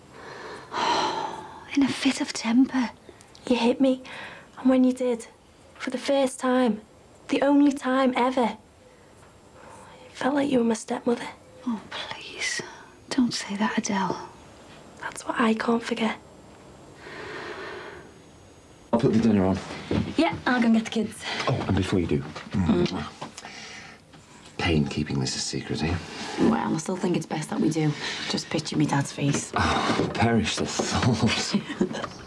(sighs) In a fit of temper. You hit me. And when you did, for the first time, the only time ever, it felt like you were my stepmother. Oh, please. Don't say that, Adele. That's what I can't forget. I'll put the dinner on. Yeah, I'll go and get the kids. Oh, and before you do, mm. Mm. Pain keeping this a secret, eh? Well, I still think it's best that we do. Just picture me dad's face. Perish the thought. (laughs)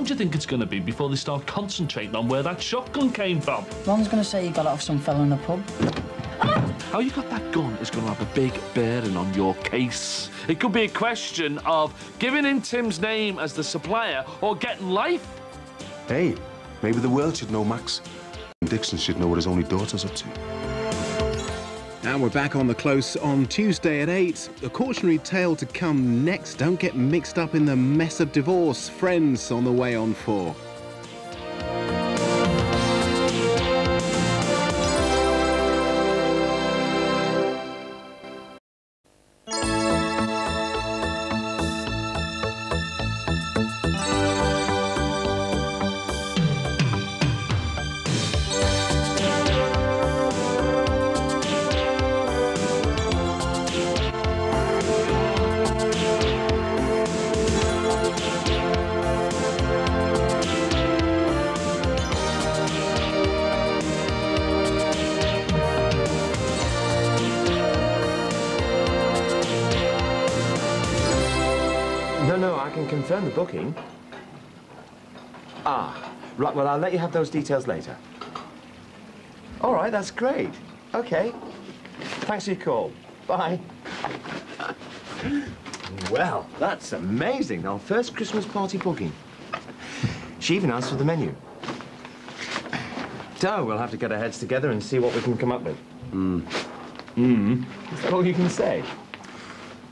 long do you think it's going to be before they start concentrating on where that shotgun came from? Ron's gonna say you got it off some fella in a pub. How you got that gun is going to have a big bearing on your case. It could be a question of giving in Tim's name as the supplier or getting life. Hey, maybe the world should know Max. Dixon should know what his only daughter's up to. And we're back on the close on Tuesday at 8. A cautionary tale to come next. Don't get mixed up in the mess of divorce. Friends on the way on 4. Let you have those details later. All right, that's great. Okay. Thanks for your call. Bye. well, that's amazing. Our first Christmas party booking. She even asked for the menu. So, we'll have to get our heads together and see what we can come up with. Hmm. Hmm. Is that all you can say?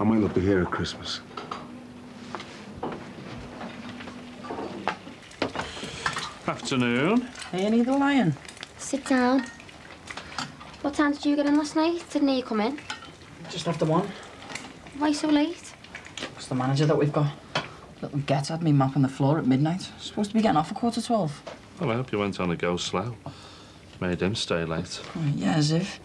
I might not be here at Christmas. Afternoon. Hey, need the lion. Sit down. What time did you get in last night? Didn't hear you come in. Just after one. Why so late? It's the manager that we've got. Little Get had me mopping the floor at midnight. Supposed to be getting off at quarter twelve. Well, I hope you went on a go slow. Made him stay late. Oh, yeah, as if.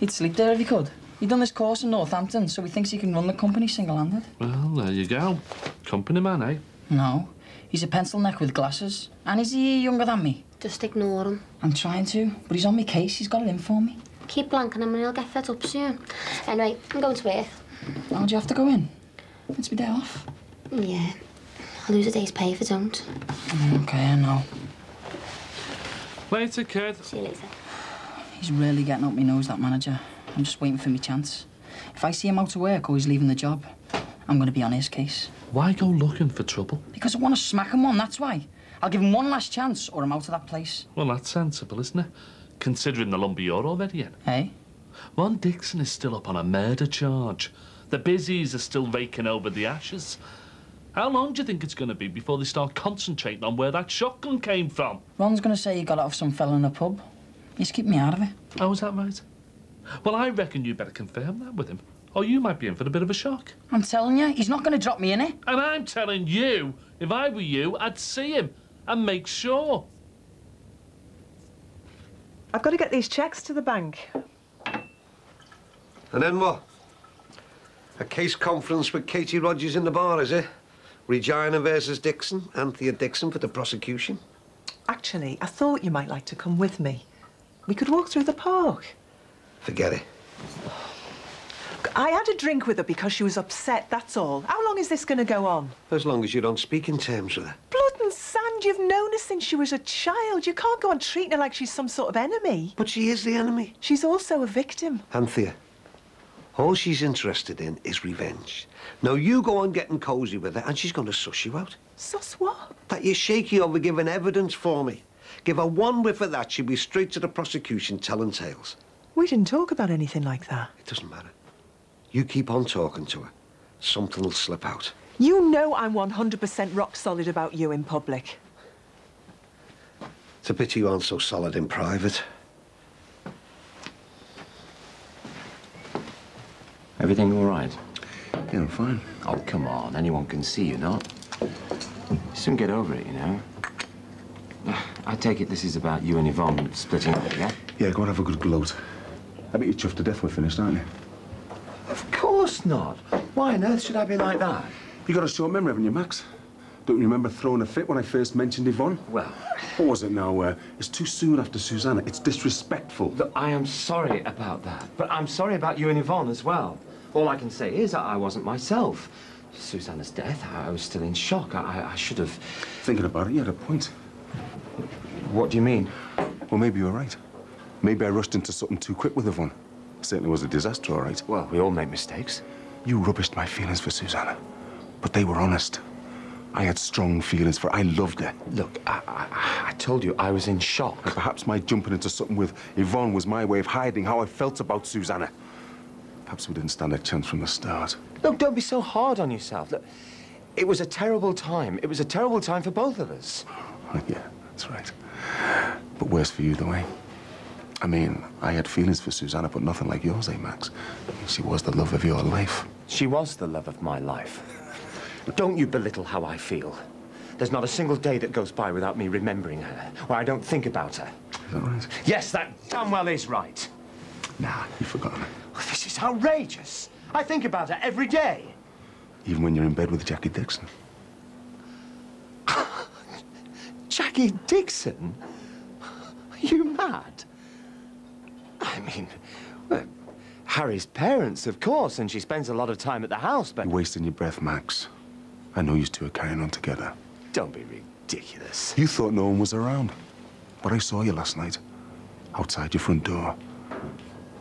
He'd sleep there if he could. He'd done this course in Northampton, so he thinks he can run the company single-handed. Well, there you go. Company man, eh? No. He's a pencil neck with glasses. And is he younger than me? Just ignore him. I'm trying to, but he's on my case. He's got it in for me. Keep blanking him and he'll get fed up soon. Anyway, I'm going to work. Oh, How'd you have to go in? It's my day off. Yeah. I'll lose a day's pay if I don't. Okay, I know. Later, kid. See you later. He's really getting up my nose, that manager. I'm just waiting for my chance. If I see him out of work or he's leaving the job, I'm going to be on his case. Why go looking for trouble? Because I want to smack him one, that's why. I'll give him one last chance or I'm out of that place. Well, that's sensible, isn't it? Considering the lumber you're already in. Hey? Ron Dixon is still up on a murder charge. The busies are still raking over the ashes. How long do you think it's going to be before they start concentrating on where that shotgun came from? Ron's going to say he got it off some fella in a pub. He's keeping me out of it. Oh, is that right? Well, I reckon you'd better confirm that with him. Or you might be in for a bit of a shock. I'm telling you, he's not going to drop me in it. And I'm telling you, if I were you, I'd see him and make sure. I've got to get these checks to the bank. And then what? A case conference with Katie Rogers in the bar, is it? Regina versus Dixon, Anthea Dixon for the prosecution. Actually, I thought you might like to come with me. We could walk through the park. Forget it. I had a drink with her because she was upset, that's all. How long is this going to go on? As long as you don't speak in terms with her. Blood and sand, you've known her since she was a child. You can't go on treating her like she's some sort of enemy. But she is the enemy. She's also a victim. Anthea, all she's interested in is revenge. Now you go on getting cosy with her and she's going to suss you out. Suss what? That you're shaky over giving evidence for me. Give her one whiff of that, she'll be straight to the prosecution telling tales. We didn't talk about anything like that. It doesn't matter. You keep on talking to her. Something will slip out. You know I'm 100% rock solid about you in public. It's a pity you aren't so solid in private. Everything all right? Yeah, I'm fine. Oh, come on. Anyone can see you, not? Soon get over it, you know. I take it this is about you and Yvonne splitting up, yeah? Yeah, go and have a good gloat. I bet you're chuffed to death we're finished, aren't you? Of course not. Why on earth should I be like that? You got a short memory, haven't you, Max? Don't you remember throwing a fit when I first mentioned Yvonne? Well... What was it now? Uh, it's too soon after Susannah. It's disrespectful. Look, I am sorry about that. But I'm sorry about you and Yvonne as well. All I can say is that I wasn't myself. Susannah's death, I was still in shock. I, I should have... Thinking about it, you had a point. What do you mean? Well, maybe you were right. Maybe I rushed into something too quick with Yvonne. Certainly was a disaster, all right. Well, we all make mistakes. You rubbished my feelings for Susannah. But they were honest. I had strong feelings for her. I loved her. Look, I, I, I told you I was in shock. And perhaps my jumping into something with Yvonne was my way of hiding how I felt about Susannah. Perhaps we didn't stand a chance from the start. Look, don't be so hard on yourself. Look, it was a terrible time. It was a terrible time for both of us. (sighs) yeah, that's right. But worse for you, though, eh? I mean, I had feelings for Susannah, but nothing like yours, eh, Max? She was the love of your life. She was the love of my life. Don't you belittle how I feel. There's not a single day that goes by without me remembering her, or I don't think about her. Is that right? Yes, that damn well is right. Nah, you've forgotten. oh, This is outrageous. I think about her every day. Even when you're in bed with Jacqui Dixon. (laughs) Jacqui Dixon? Are you mad? I mean, well, Harry's parents, of course, and she spends a lot of time at the house, but... You're wasting your breath, Max. I know you two are carrying on together. Don't be ridiculous. You thought no one was around. But I saw you last night. Outside your front door.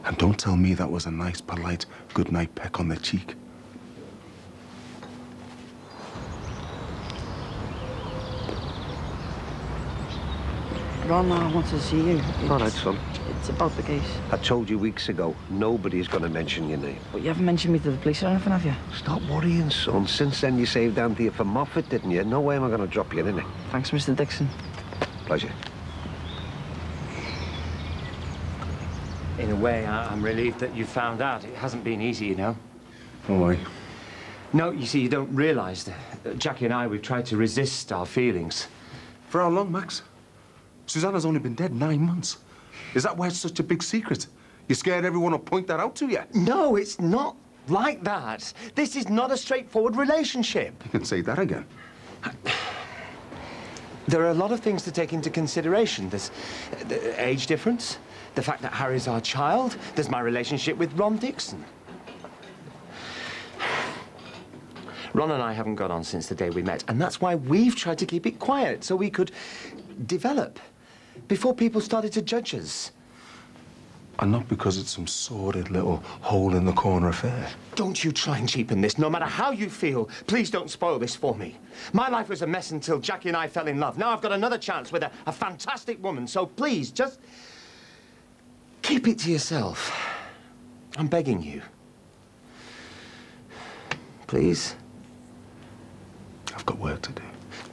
And don't tell me that was a nice, polite, goodnight peck on the cheek. Ron, I want to see you. All right, son. It's about the case. I told you weeks ago, nobody's going to mention your name. But you haven't mentioned me to the police or anything, have you? Stop worrying, son. Since then, you saved Anthea for Moffat, didn't you? No way am I going to drop you in it. Thanks, Mr. Dixon. Pleasure. In a way, I I'm relieved that you found out. It hasn't been easy, you know. Oh, why? No, you see, you don't realise that Jacqui and I, we've tried to resist our feelings. For how long, Max? Susannah's only been dead nine months. Is that why it's such a big secret? You scared everyone will point that out to you? No, it's not like that. This is not a straightforward relationship. You can say that again. There are a lot of things to take into consideration. There's uh, the age difference, the fact that Harry's our child, there's my relationship with Ron Dixon. Ron and I haven't got on since the day we met, and that's why we've tried to keep it quiet, so we could develop before people started to judge us. And not because it's some sordid little hole in the corner affair. Don't you try and cheapen this, no matter how you feel. Please don't spoil this for me. My life was a mess until Jacqui and I fell in love. Now I've got another chance with a, a fantastic woman, so please, just keep it to yourself. I'm begging you. Please? I've got work to do.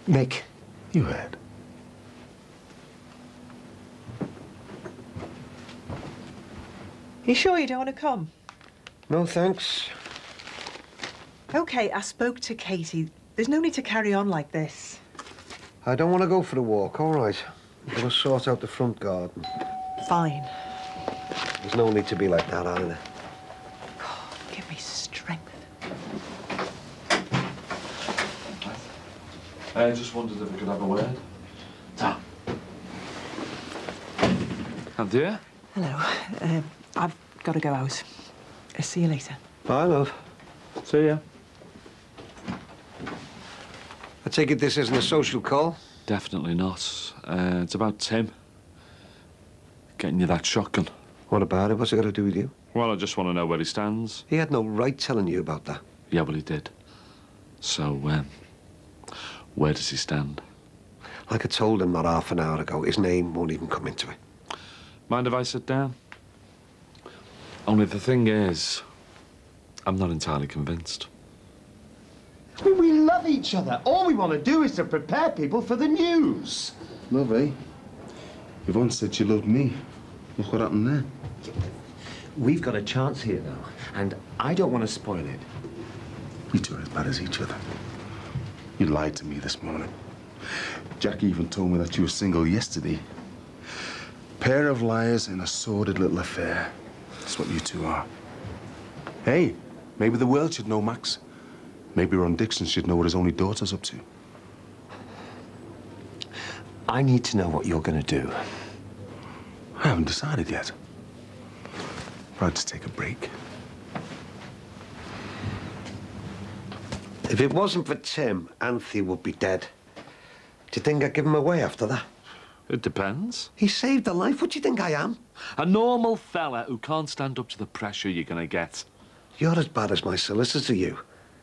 Mick. You heard. You sure you don't want to come? No, thanks. Okay, I spoke to Katie. There's no need to carry on like this. I don't want to go for the walk, all right. I'm going to sort out the front garden. Fine. There's no need to be like that, either. God, give me strength. I just wondered if we could have a word. Tom. How do you? Hello. Uh, I've got to go out. Uh, see you later. Bye, love. See ya. I take it this isn't a social call? Definitely not. Uh, it's about Tim. Getting you that shotgun. What about it? What's it got to do with you? Well, I just want to know where he stands. He had no right telling you about that. Yeah, well, he did. So, um, where does he stand? Like I told him not half an hour ago, his name won't even come into it. Mind if I sit down? Only the thing is, I'm not entirely convinced. I mean, we love each other. All we want to do is to prepare people for the news. Love, eh? Yvonne said she loved me. Look what happened there. We've got a chance here, though, and I don't want to spoil it. You two are as bad as each other. You lied to me this morning. Jacqui even told me that you were single yesterday. Pair of liars in a sordid little affair. That's what you two are. Hey, maybe the world should know Max. Maybe Ron Dixon should know what his only daughter's up to. I need to know what you're going to do. I haven't decided yet. Proud to take a break. If it wasn't for Tim, Anthea would be dead. Do you think I'd give him away after that? It depends. He saved a life. What do you think I am? A normal fella who can't stand up to the pressure you're gonna get. You're as bad as my solicitor, you.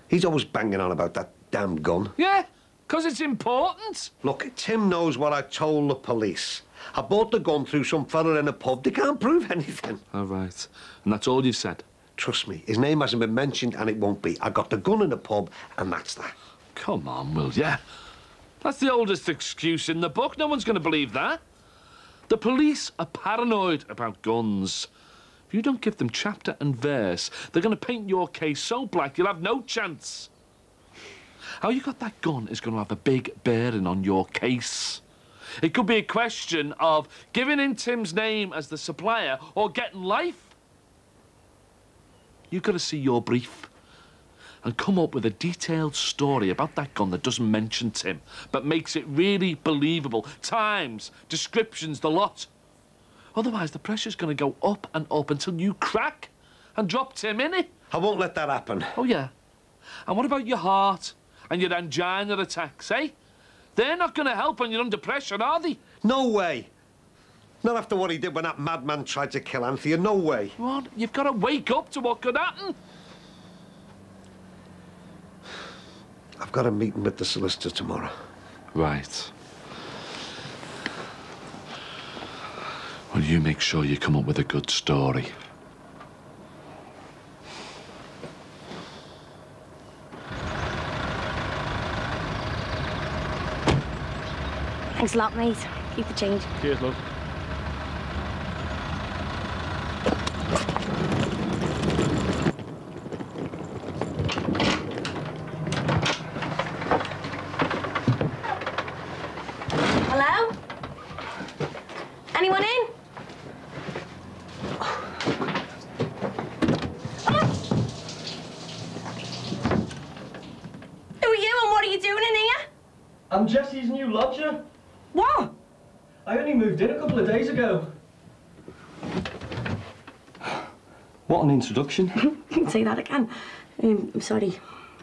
He's always banging on about that damn gun. Yeah, because it's important. Look, Tim knows what I told the police. I bought the gun through some fella in a pub. They can't prove anything. All right. And that's all you've said? Trust me, his name hasn't been mentioned and it won't be. I got the gun in a pub and that's that. Come on, will ya? That's the oldest excuse in the book. No one's going to believe that. The police are paranoid about guns. If you don't give them chapter and verse, they're going to paint your case so black you'll have no chance. How you got that gun is going to have a big bearing on your case. It could be a question of giving in Tim's name as the supplier or getting life. You've got to see your brief and come up with a detailed story about that gun that doesn't mention Tim, but makes it really believable. Times, descriptions, the lot. Otherwise, the pressure's going to go up and up until you crack and drop Tim in it. I won't let that happen. Oh, yeah. And what about your heart and your angina attacks, eh? They're not going to help when you're under pressure, are they? No way. Not after what he did when that madman tried to kill Anthea. No way. What? You've got to wake up to what could happen. I've got a meeting with the solicitor tomorrow. Right. Well, you make sure you come up with a good story. Thanks a lot, mate. Keep the change. Cheers, love. Hello? Anyone in? Who are you and what are you doing in here? I'm Jesse's new lodger. What? I only moved in a couple of days ago. What an introduction. (laughs) Say that again. Um, I'm sorry.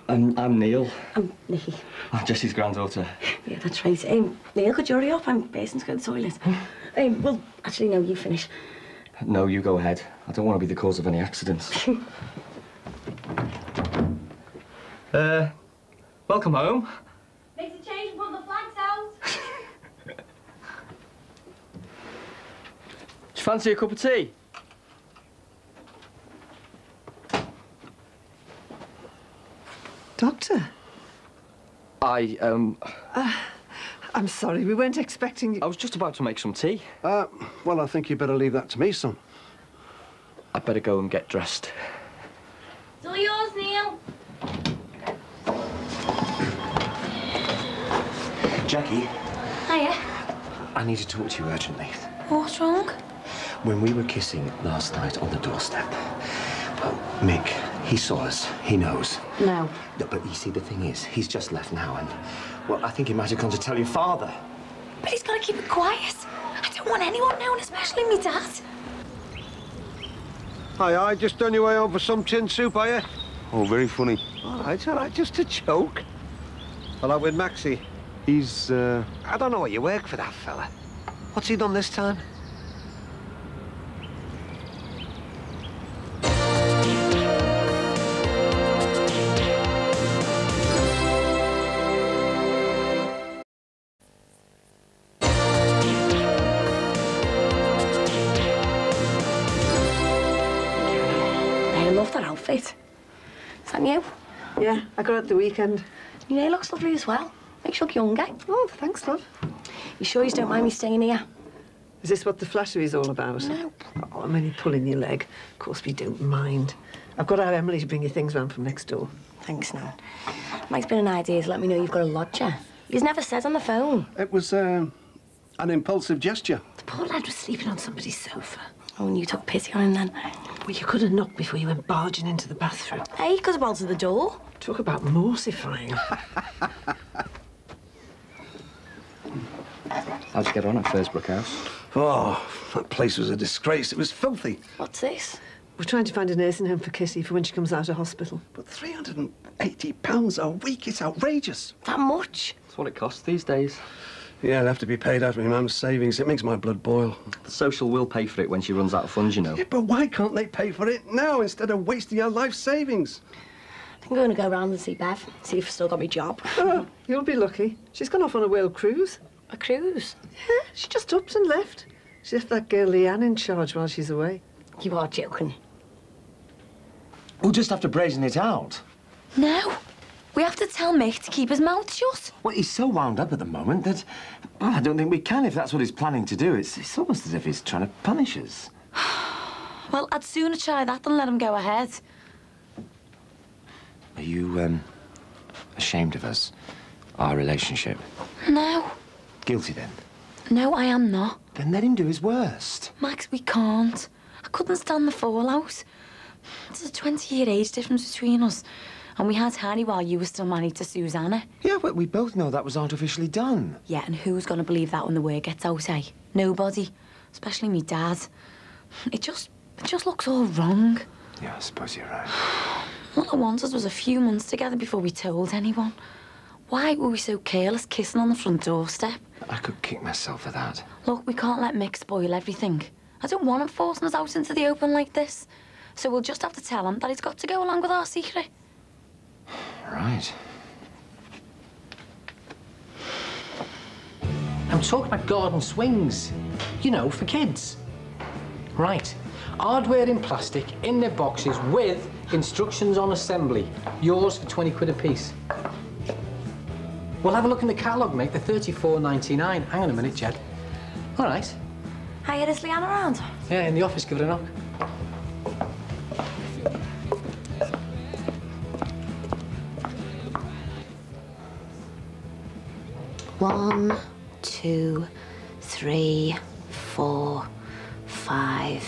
I'm, I'm Neil. I'm Nikki. I'm Jesse's granddaughter. Yeah, that's right. Um, Neil, could you hurry up? I'm basing to go to the toilet. Um, well, actually, no, you finish. No, you go ahead. I don't want to be the cause of any accidents. (laughs) uh, welcome home. Make the change and put the flags out. (laughs) Do you fancy a cup of tea? Doctor? I, um... Uh, I'm sorry, we weren't expecting you. I was just about to make some tea. Uh, well, I think you better leave that to me, son. I'd better go and get dressed. It's all yours, Neil. Jacqui, Hiya. I need to talk to you urgently. What's wrong? When we were kissing last night on the doorstep, well, Mick, he saw us. He knows. No. No, But you see, the thing is, he's just left now, and, well, I think he might have gone to tell your father. But he's got to keep it quiet. I don't want anyone knowing, especially me dad. Hi, I just done your way home for some tin soup, are you? Oh, very funny. All right, all right, just a joke. Well, I'm with Maxie. He's, uh... I don't know what you work for that fella. What's he done this time? I got it at the weekend. Your hair looks lovely as well. Makes you look younger. Oh, thanks, love. You sure you don't mind me staying here? Is this what the flattery's all about? No. Oh, I'm only pulling your leg. Of course we don't mind. I've got our Emily to bring you things round from next door. Thanks, Nan. Mike's been an idea to let me know you've got a lodger. He's never said on the phone. It was um, an impulsive gesture. The poor lad was sleeping on somebody's sofa. Oh, and you took pity on him then. Well, you could have knocked before you went barging into the bathroom. Hey, you could have bolted the door. Talk about mortifying. (laughs) How'd you get on at Fursbrook House? Oh, that place was a disgrace. It was filthy. What's this? We're trying to find a nursing home for Kitty for when she comes out of hospital. But £380 a week, it's outrageous. That much? That's what it costs these days. Yeah, it'll have to be paid out of my mum's savings. It makes my blood boil. The social will pay for it when she runs out of funds, you know. Yeah, but why can't they pay for it now instead of wasting your life savings? I think I'm going to go round and see Bev, see if I've still got my job. (laughs) Oh, you'll be lucky. She's gone off on a world cruise. A cruise? Yeah, she just upped and left. She left that girl Leanne in charge while she's away. You are joking. We'll just have to brazen it out. No. We have to tell Mick to keep his mouth shut. Well, he's so wound up at the moment that well, I don't think we can if that's what he's planning to do. It's, it's almost as if he's trying to punish us. (sighs) Well, I'd sooner try that than let him go ahead. Are you, um, ashamed of us? Our relationship? No. Guilty then? No, I am not. Then let him do his worst. Max, we can't. I couldn't stand the fallout. There's a 20-year age difference between us. And we had Harry while you were still married to Susannah. Yeah, but we both know that was artificially done. Yeah, and who's going to believe that when the word gets out, eh? Nobody. Especially me dad. It just... it just looks all wrong. Yeah, I suppose you're right. (sighs) (sighs) (sighs) All I wanted was a few months together before we told anyone. Why were we so careless kissing on the front doorstep? I could kick myself for that. Look, we can't let Mick spoil everything. I don't want him forcing us out into the open like this. So we'll just have to tell him that he's got to go along with our secret. Right. I'm talking about garden swings. You know, for kids. Right. Hardware in plastic, in their boxes, with instructions on assembly. Yours for 20 quid a piece. We'll have a look in the catalogue, mate. They're 34.99. Hang on a minute, Jed. All right. Hiya, is Leanne around? Yeah, in the office. Give it a knock. One, two, three, four, five,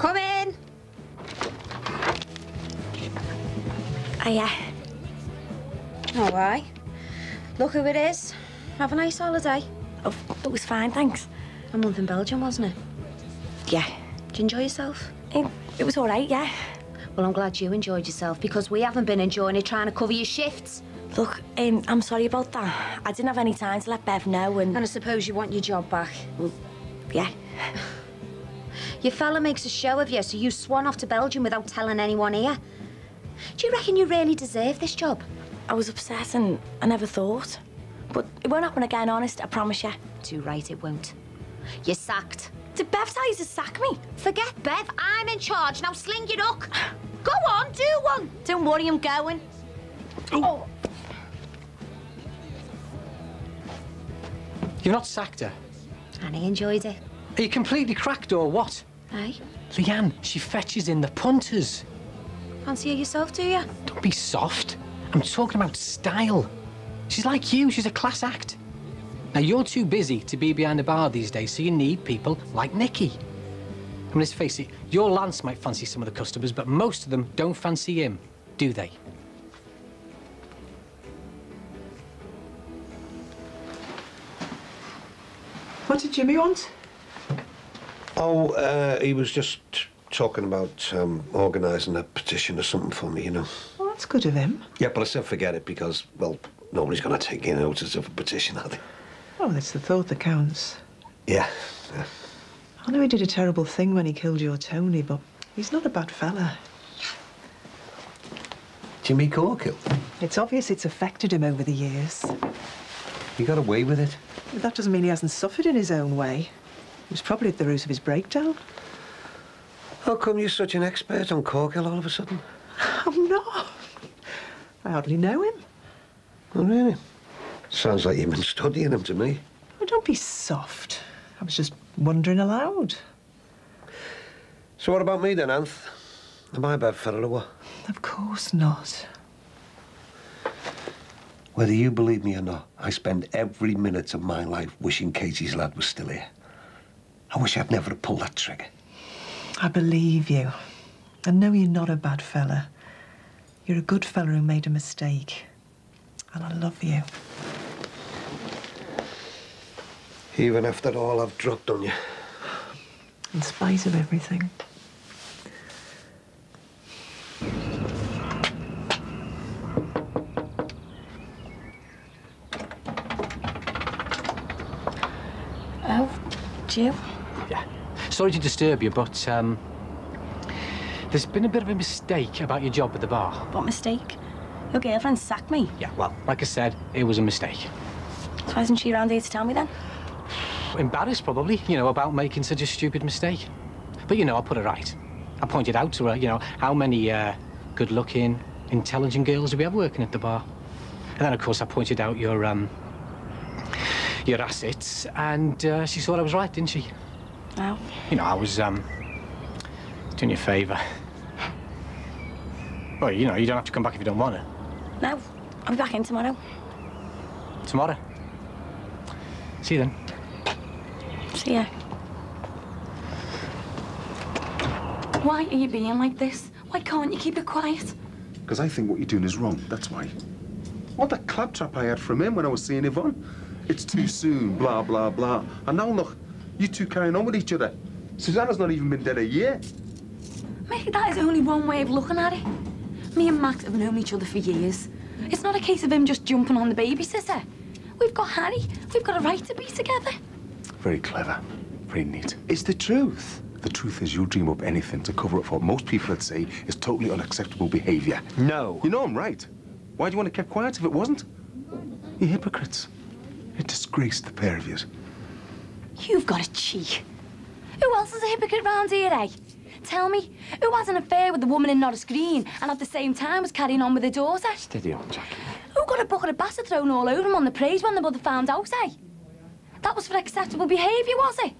Come in. Hiya. All right. Look who it is. Have a nice holiday. Oh, it was fine, thanks. A month in Belgium, wasn't it? Yeah. Did you enjoy yourself? It, it was all right, yeah. Well, I'm glad you enjoyed yourself because we haven't been enjoying it trying to cover your shifts. Look, um, I'm sorry about that. I didn't have any time to let Bev know and... And I suppose you want your job back. Well, yeah. (laughs) Your fella makes a show of you, so you swan off to Belgium without telling anyone here. Do you reckon you really deserve this job? I was upset and I never thought. But it won't happen again, honest, I promise you. Too right, it won't. You're sacked. Did Bev tell you to sack me? Forget Bev, I'm in charge. Now sling your hook. Go on, do one. Don't worry, I'm going. Oh. You've not sacked her. And he enjoyed it. Are you completely cracked or what? Aye. Leanne, she fetches in the punters. Fancy her yourself, do you? Don't be soft. I'm talking about style. She's like you, she's a class act. Now, you're too busy to be behind a bar these days, so you need people like Nicky. I mean, let's face it, your Lance might fancy some of the customers, but most of them don't fancy him, do they? What did Jimmy want? Oh, uh, he was just talking about um, organising a petition or something for me, you know. Well, that's good of him. Yeah, but I said forget it because, well, nobody's going to take any notice of a petition, are they? Oh, that's the thought that counts. Yeah, yeah. I know he did a terrible thing when he killed your Tony, but he's not a bad fella. Jimmy Corkill. It's obvious it's affected him over the years. He got away with it. But that doesn't mean he hasn't suffered in his own way. It was probably at the root of his breakdown. How come you're such an expert on Corkill all of a sudden? I'm not. I hardly know him. Oh, really? Sounds like you've been studying him to me. Oh, don't be soft. I was just wondering aloud. So what about me then, Anth? Am I a bad fella or what? Of course not. Whether you believe me or not, I spend every minute of my life wishing Katie's lad was still here. I wish I'd never have pulled that trigger. I believe you. I know you're not a bad fella. You're a good fella who made a mistake. And I love you. Even after all I've dropped on you. In spite of everything. Oh, Jill? Sorry to disturb you, but um, there's been a bit of a mistake about your job at the bar. What mistake? Your girlfriend sacked me. Yeah, well, like I said, it was a mistake. So why isn't she around here to tell me then? Embarrassed, probably, you know, about making such a stupid mistake. But, you know, I put it right. I pointed out to her, you know, how many uh, good-looking, intelligent girls we have working at the bar? And then, of course, I pointed out your, um, your assets, and uh, she thought I was right, didn't she? How? You know, I was, um, doing you a favour. Well, you know, you don't have to come back if you don't want to. No, I'll be back in tomorrow. Tomorrow. See you then. See ya. Why are you being like this? Why can't you keep it quiet? Because I think what you're doing is wrong, that's why. What a claptrap I had from him when I was seeing Yvonne. It's too soon, blah, blah, blah. And now look, you two carrying on with each other. Susannah's not even been dead a year. Maybe that is only one way of looking at it. Me and Max have known each other for years. It's not a case of him just jumping on the babysitter. We've got Harry. We've got a right to be together. Very clever, very neat. It's the truth. The truth is, you'll dream up anything to cover up for what most people would say is totally unacceptable behaviour. No. You know I'm right. Why do you want to keep quiet if it wasn't? You hypocrites. It disgraced the pair of you. You've got a cheek. Who else is a hypocrite round here, eh? Tell me, who has an affair with the woman in Norris Green and at the same time was carrying on with her daughter? Steady on, Jacqui. Who got a bucket of bassett thrown all over him on the praise when the mother found out, eh? That was for acceptable behaviour, was it?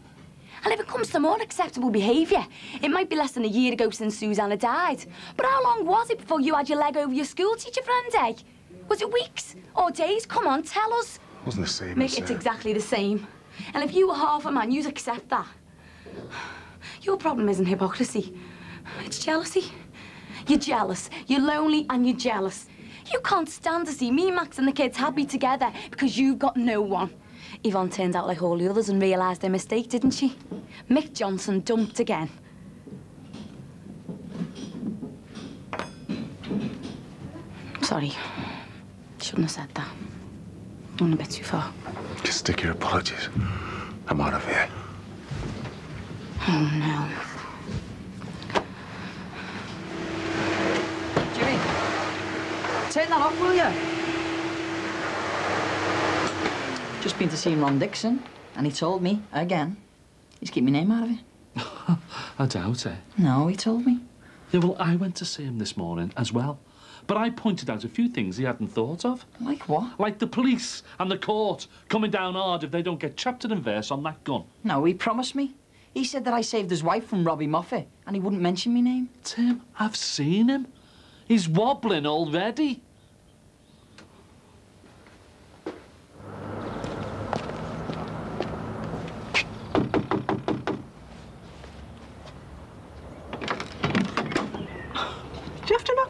And if it comes to more acceptable behaviour, it might be less than a year ago since Susannah died. But how long was it before you had your leg over your school teacher friend, eh? Was it weeks or days? Come on, tell us. Wasn't the same Mick, as, it's uh, exactly the same. And if you were half a man, you'd accept that. Your problem isn't hypocrisy. It's jealousy. You're jealous, you're lonely, and you're jealous. You can't stand to see me, Max, and the kids happy together because you've got no one. Yvonne turned out like all the others and realised their mistake, didn't she? Mick Johnson dumped again. Sorry. Shouldn't have said that. Went a bit too far. Just stick your apologies. I'm out of here. Oh, no. Jimmy, turn that off, will you? Just been to see Ron Dixon, and he told me, again, he's keeping my name out of it. (laughs) I doubt it. No, he told me. Yeah, well, I went to see him this morning as well. But I pointed out a few things he hadn't thought of. Like what? Like the police and the court coming down hard if they don't get chapter and verse on that gun. No, he promised me. He said that I saved his wife from Robbie Moffat, and he wouldn't mention me name. Tim, I've seen him. He's wobbling already.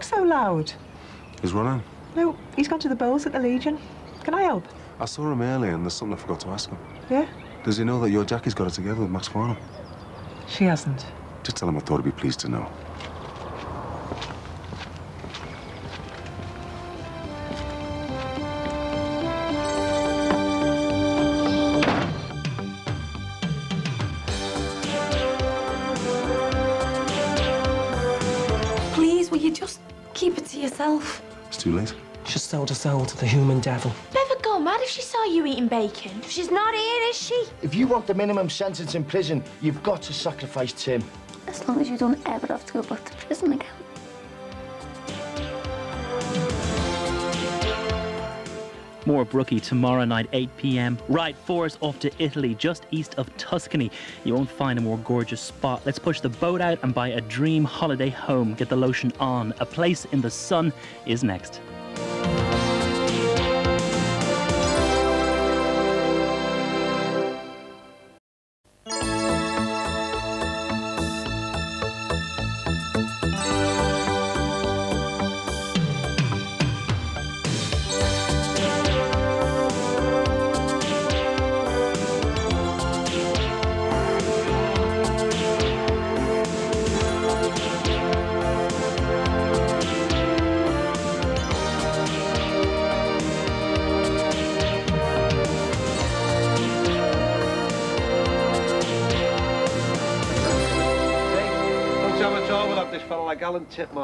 Do you have to knock so loud? Is Ronan? No, he's gone to the bowls at the Legion. Can I help? I saw him earlier and there's something I forgot to ask him. Yeah? Does he know that your Jacqui's got it together with Max Farnham? She hasn't. Just tell him I thought he'd be pleased to know. Sold us out to the human devil. Never go mad if she saw you eating bacon. She's not here, is she? If you want the minimum sentence in prison, you've got to sacrifice Tim. As long as you don't ever have to go back to prison again. More Brookie tomorrow night, 8 pm. Ride Force off to Italy, just east of Tuscany. You won't find a more gorgeous spot. Let's push the boat out and buy a dream holiday home. Get the lotion on. A place in the sun is next.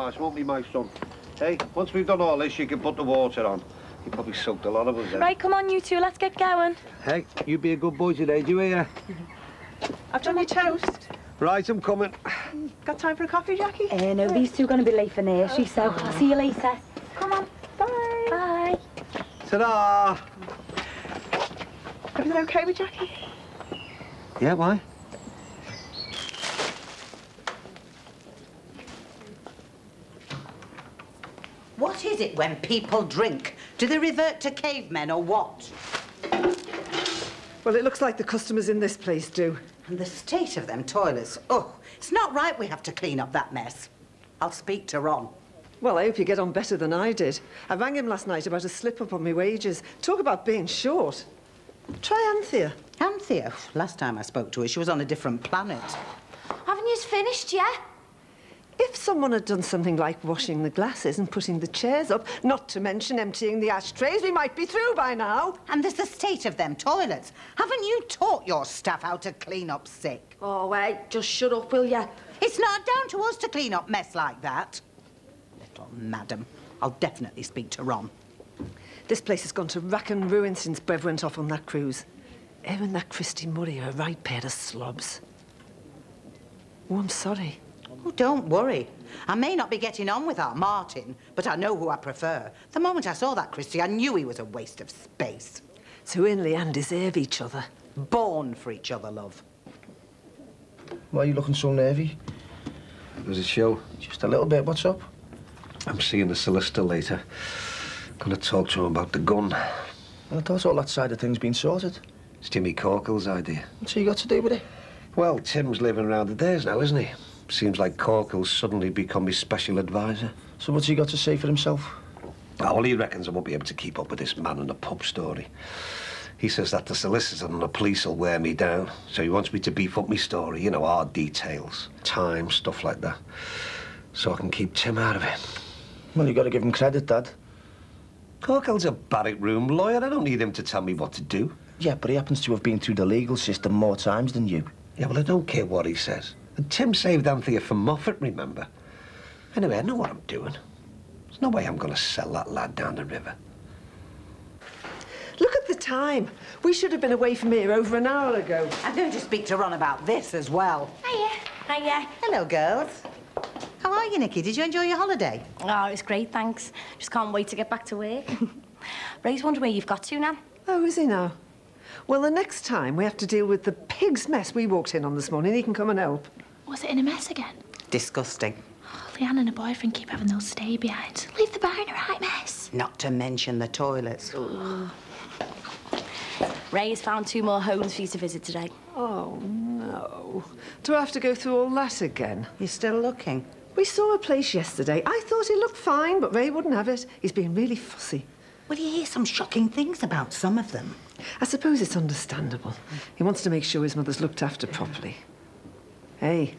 Alan Titchmarsh, won't be my son. Hey, once we've done all this, you can put the water on. You probably soaked a lot of us then. Right, come on, you two, let's get going. Hey, you be a good boy today, do you hear? I've done your toast. Right, I'm coming. Got time for a coffee, Jacqui? Uh, no, these two are going to be late for nursery, so I'll see you later. Come on. Bye. Bye. Ta-da! Everything okay with Jacqui? Yeah, why? What is it when people drink? Do they revert to cavemen or what? Well, it looks like the customers in this place do. And the state of them toilets. Oh, it's not right we have to clean up that mess. I'll speak to Ron. Well, I hope you get on better than I did. I rang him last night about a slip-up on my wages. Talk about being short. Try Anthea. Anthea? Last time I spoke to her, she was on a different planet. Haven't you finished yet? If someone had done something like washing the glasses and putting the chairs up, not to mention emptying the ashtrays, we might be through by now. And there's the state of them toilets. Haven't you taught your staff how to clean up sick? Oh, wait, just shut up, will you? It's not down to us to clean up mess like that. Little madam. I'll definitely speak to Ron. This place has gone to rack and ruin since Bev went off on that cruise. Her and that Christy Murray are a right pair of slobs. Oh, I'm sorry. Oh, don't worry. I may not be getting on with our Martin, but I know who I prefer. The moment I saw that Christy, I knew he was a waste of space. So he and Leanne deserve each other. Born for each other, love. Why are you looking so nervy? There's a show. Just a little bit. What's up? I'm seeing the solicitor later. Gonna talk to him about the gun. Well, I thought all that side of things been sorted. It's Jimmy Corkhill's idea. What's he got to do with it? Well, Tim's living around the days now, isn't he? Seems like Corkhill's suddenly become his special advisor. So what's he got to say for himself? Oh, well, he reckons I won't be able to keep up with this man in the pub story. He says that the solicitor and the police will wear me down, so he wants me to beef up my story, you know, hard details, time, stuff like that, so I can keep Tim out of it. Well, you've got to give him credit, Dad. Corkhill's a barrack room lawyer. I don't need him to tell me what to do. Yeah, but he happens to have been through the legal system more times than you. Yeah, well, I don't care what he says. And Tim saved Anthea from Moffat, remember? Anyway, I know what I'm doing. There's no way I'm going to sell that lad down the river. Look at the time. We should have been away from here over an hour ago. I'm going to speak to Ron about this as well. Hiya. Hiya. Hello, girls. How are you, Nikki? Did you enjoy your holiday? Oh, it was great, thanks. Just can't wait to get back to work. (laughs) Ray's wondering where you've got to, Nan. Oh, is he now? Well, the next time we have to deal with the pig's mess we walked in on this morning, he can come and help. Was it in a mess again? Disgusting. Oh, Leanne and her boyfriend keep having those stay behinds. Leave the bar in a right mess. Not to mention the toilets. Ray has found two more homes for you to visit today. Oh, no. Do I have to go through all that again? You're still looking? We saw a place yesterday. I thought it looked fine, but Ray wouldn't have it. He's being really fussy. Well, you hear some shocking things about some of them. I suppose it's understandable. He wants to make sure his mother's looked after properly. Hey,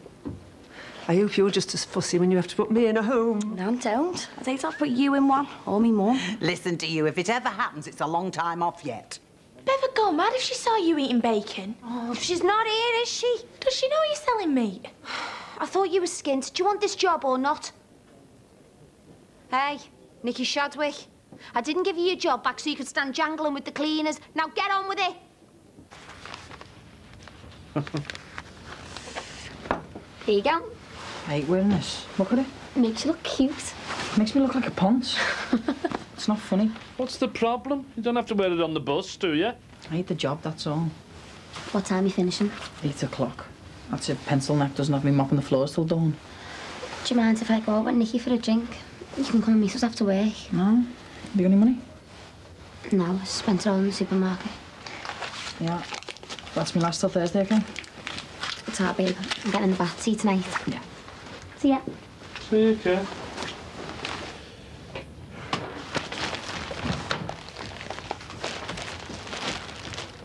I hope you're just as fussy when you have to put me in a home. No, don't. I'd hate to put you in one, or me more. (laughs) Listen to you. If it ever happens, it's a long time off yet. Bev would go mad if she saw you eating bacon. Oh, she's not here, is she? Does she know you're selling meat? (sighs) I thought you were skint. Do you want this job or not? Hey, Nikki Shadwick. I didn't give you your job back so you could stand jangling with the cleaners. Now get on with it. (laughs) There you go. I hate wearing this. Look at it. Makes you look cute. Makes me look like a ponce. (laughs) it's not funny. What's the problem? You don't have to wear it on the bus, do you? I hate the job, that's all. What time are you finishing? Eight o'clock. That's it. Pencil neck doesn't have me mopping the floors till dawn. Do you mind if I go out with Nikki for a drink? You can come and meet us after work. No? Have you got any money? No, I spent it all in the supermarket. Yeah. That's me last till Thursday, okay? It's hard, babe. I'm getting in the bath. See you tonight. Yeah. See ya. See you, Ken.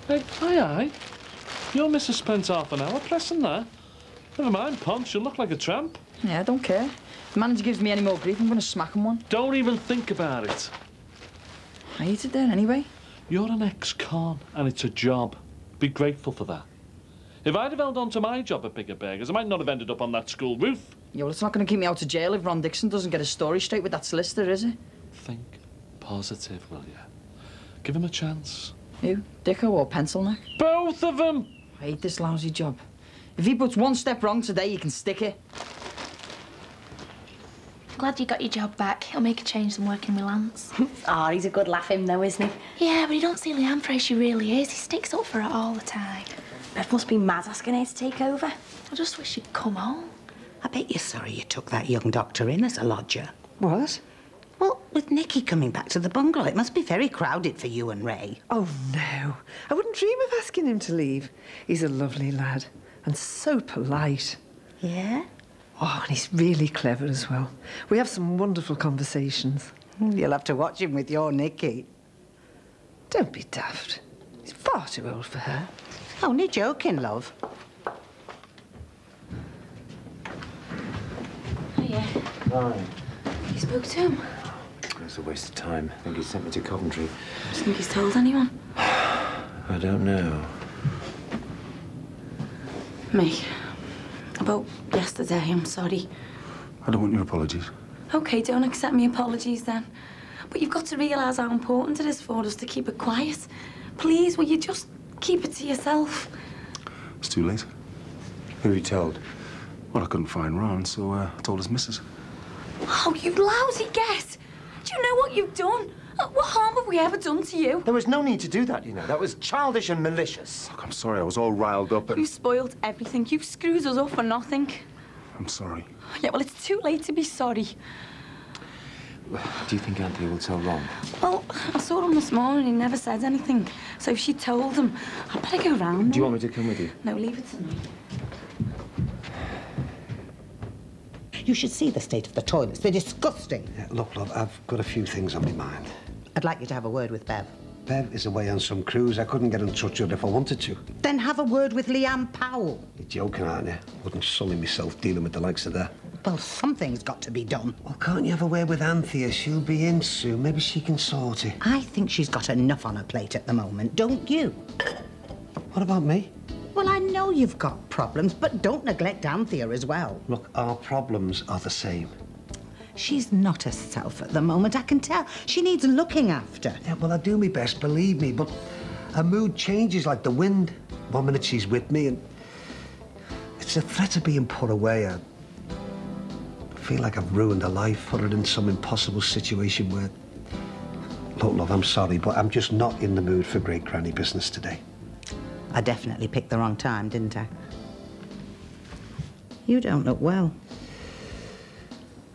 Hey, aye, aye. Your missus spent half an hour pressing that. Never mind, Ponce, you look like a tramp. Yeah, I don't care. If the manager gives me any more grief, I'm going to smack him one. Don't even think about it. I eat it there anyway. You're an ex-con, and it's a job. Be grateful for that. If I'd have held on to my job at Bigger Burgers, I might not have ended up on that school roof. Yeah, well, it's not going to keep me out of jail if Ron Dixon doesn't get his story straight with that solicitor, is it? Think positive, will you? Give him a chance. Who? Dicko or Pencilneck? Both of them! I hate this lousy job. If he puts one step wrong today, you can stick it. Glad you got your job back. It'll make a change than working with Lance. (laughs) Ah, he's a good laugh him though, isn't he? yeah, but he don't see Leanne for how she really is. He sticks up for her all the time. Bev must be mad asking her to take over. I just wish she'd come home. I bet you're sorry you took that young doctor in as a lodger. What? Well, with Nikki coming back to the bungalow, it must be very crowded for you and Ray. Oh, no. I wouldn't dream of asking him to leave. He's a lovely lad and so polite. Yeah? Oh, and he's really clever as well. We have some wonderful conversations. Hmm, you'll have to watch him with your Nikki. Don't be daft. He's far too old for her. Oh, Only joking, love. Oh, yeah. Right. You spoke to him? It's a waste of time. I think he sent me to Coventry. Do you think he's told anyone? (sighs) I don't know. Me. About yesterday, I'm sorry. I don't want your apologies. Okay, don't accept my apologies then. But you've got to realise how important it is for us to keep it quiet. Please, will you just keep it to yourself? It's too late. Who have you told? Well, I couldn't find Ron, so uh, I told his missus. Oh, you lousy get! Do you know what you've done? Uh, What harm have we ever done to you? There was no need to do that, you know. That was childish and malicious. Look, I'm sorry. I was all riled up and... You've spoiled everything. You've screwed us up for nothing. I'm sorry. Yeah, well, it's too late to be sorry. (sighs) Do you think Anthea will tell Ron? Well, I saw him this morning. He never said anything. So if she told him, I'd better go round. Do you want me to come with you? No, leave it to me. You should see the state of the toilets. They're disgusting. Yeah, look, love, I've got a few things on my mind. I'd like you to have a word with Bev. Bev is away on some cruise. I couldn't get in touch with her if I wanted to. Then have a word with Leanne Powell. You're joking, aren't you? Wouldn't sully myself dealing with the likes of that. Well, something's got to be done. Well, can't you have a word with Anthea? She'll be in soon. Maybe she can sort it. I think she's got enough on her plate at the moment, don't you? What about me? Well, I know you've got problems, but don't neglect Anthea as well. Look, our problems are the same. She's not herself at the moment, I can tell. She needs looking after. Yeah, well, I do my best, believe me, but her mood changes like the wind. One minute she's with me, and it's a threat of being put away. I feel like I've ruined her life, put her in some impossible situation where. Look, love, I'm sorry, but I'm just not in the mood for great granny business today. I definitely picked the wrong time, didn't I? You don't look well.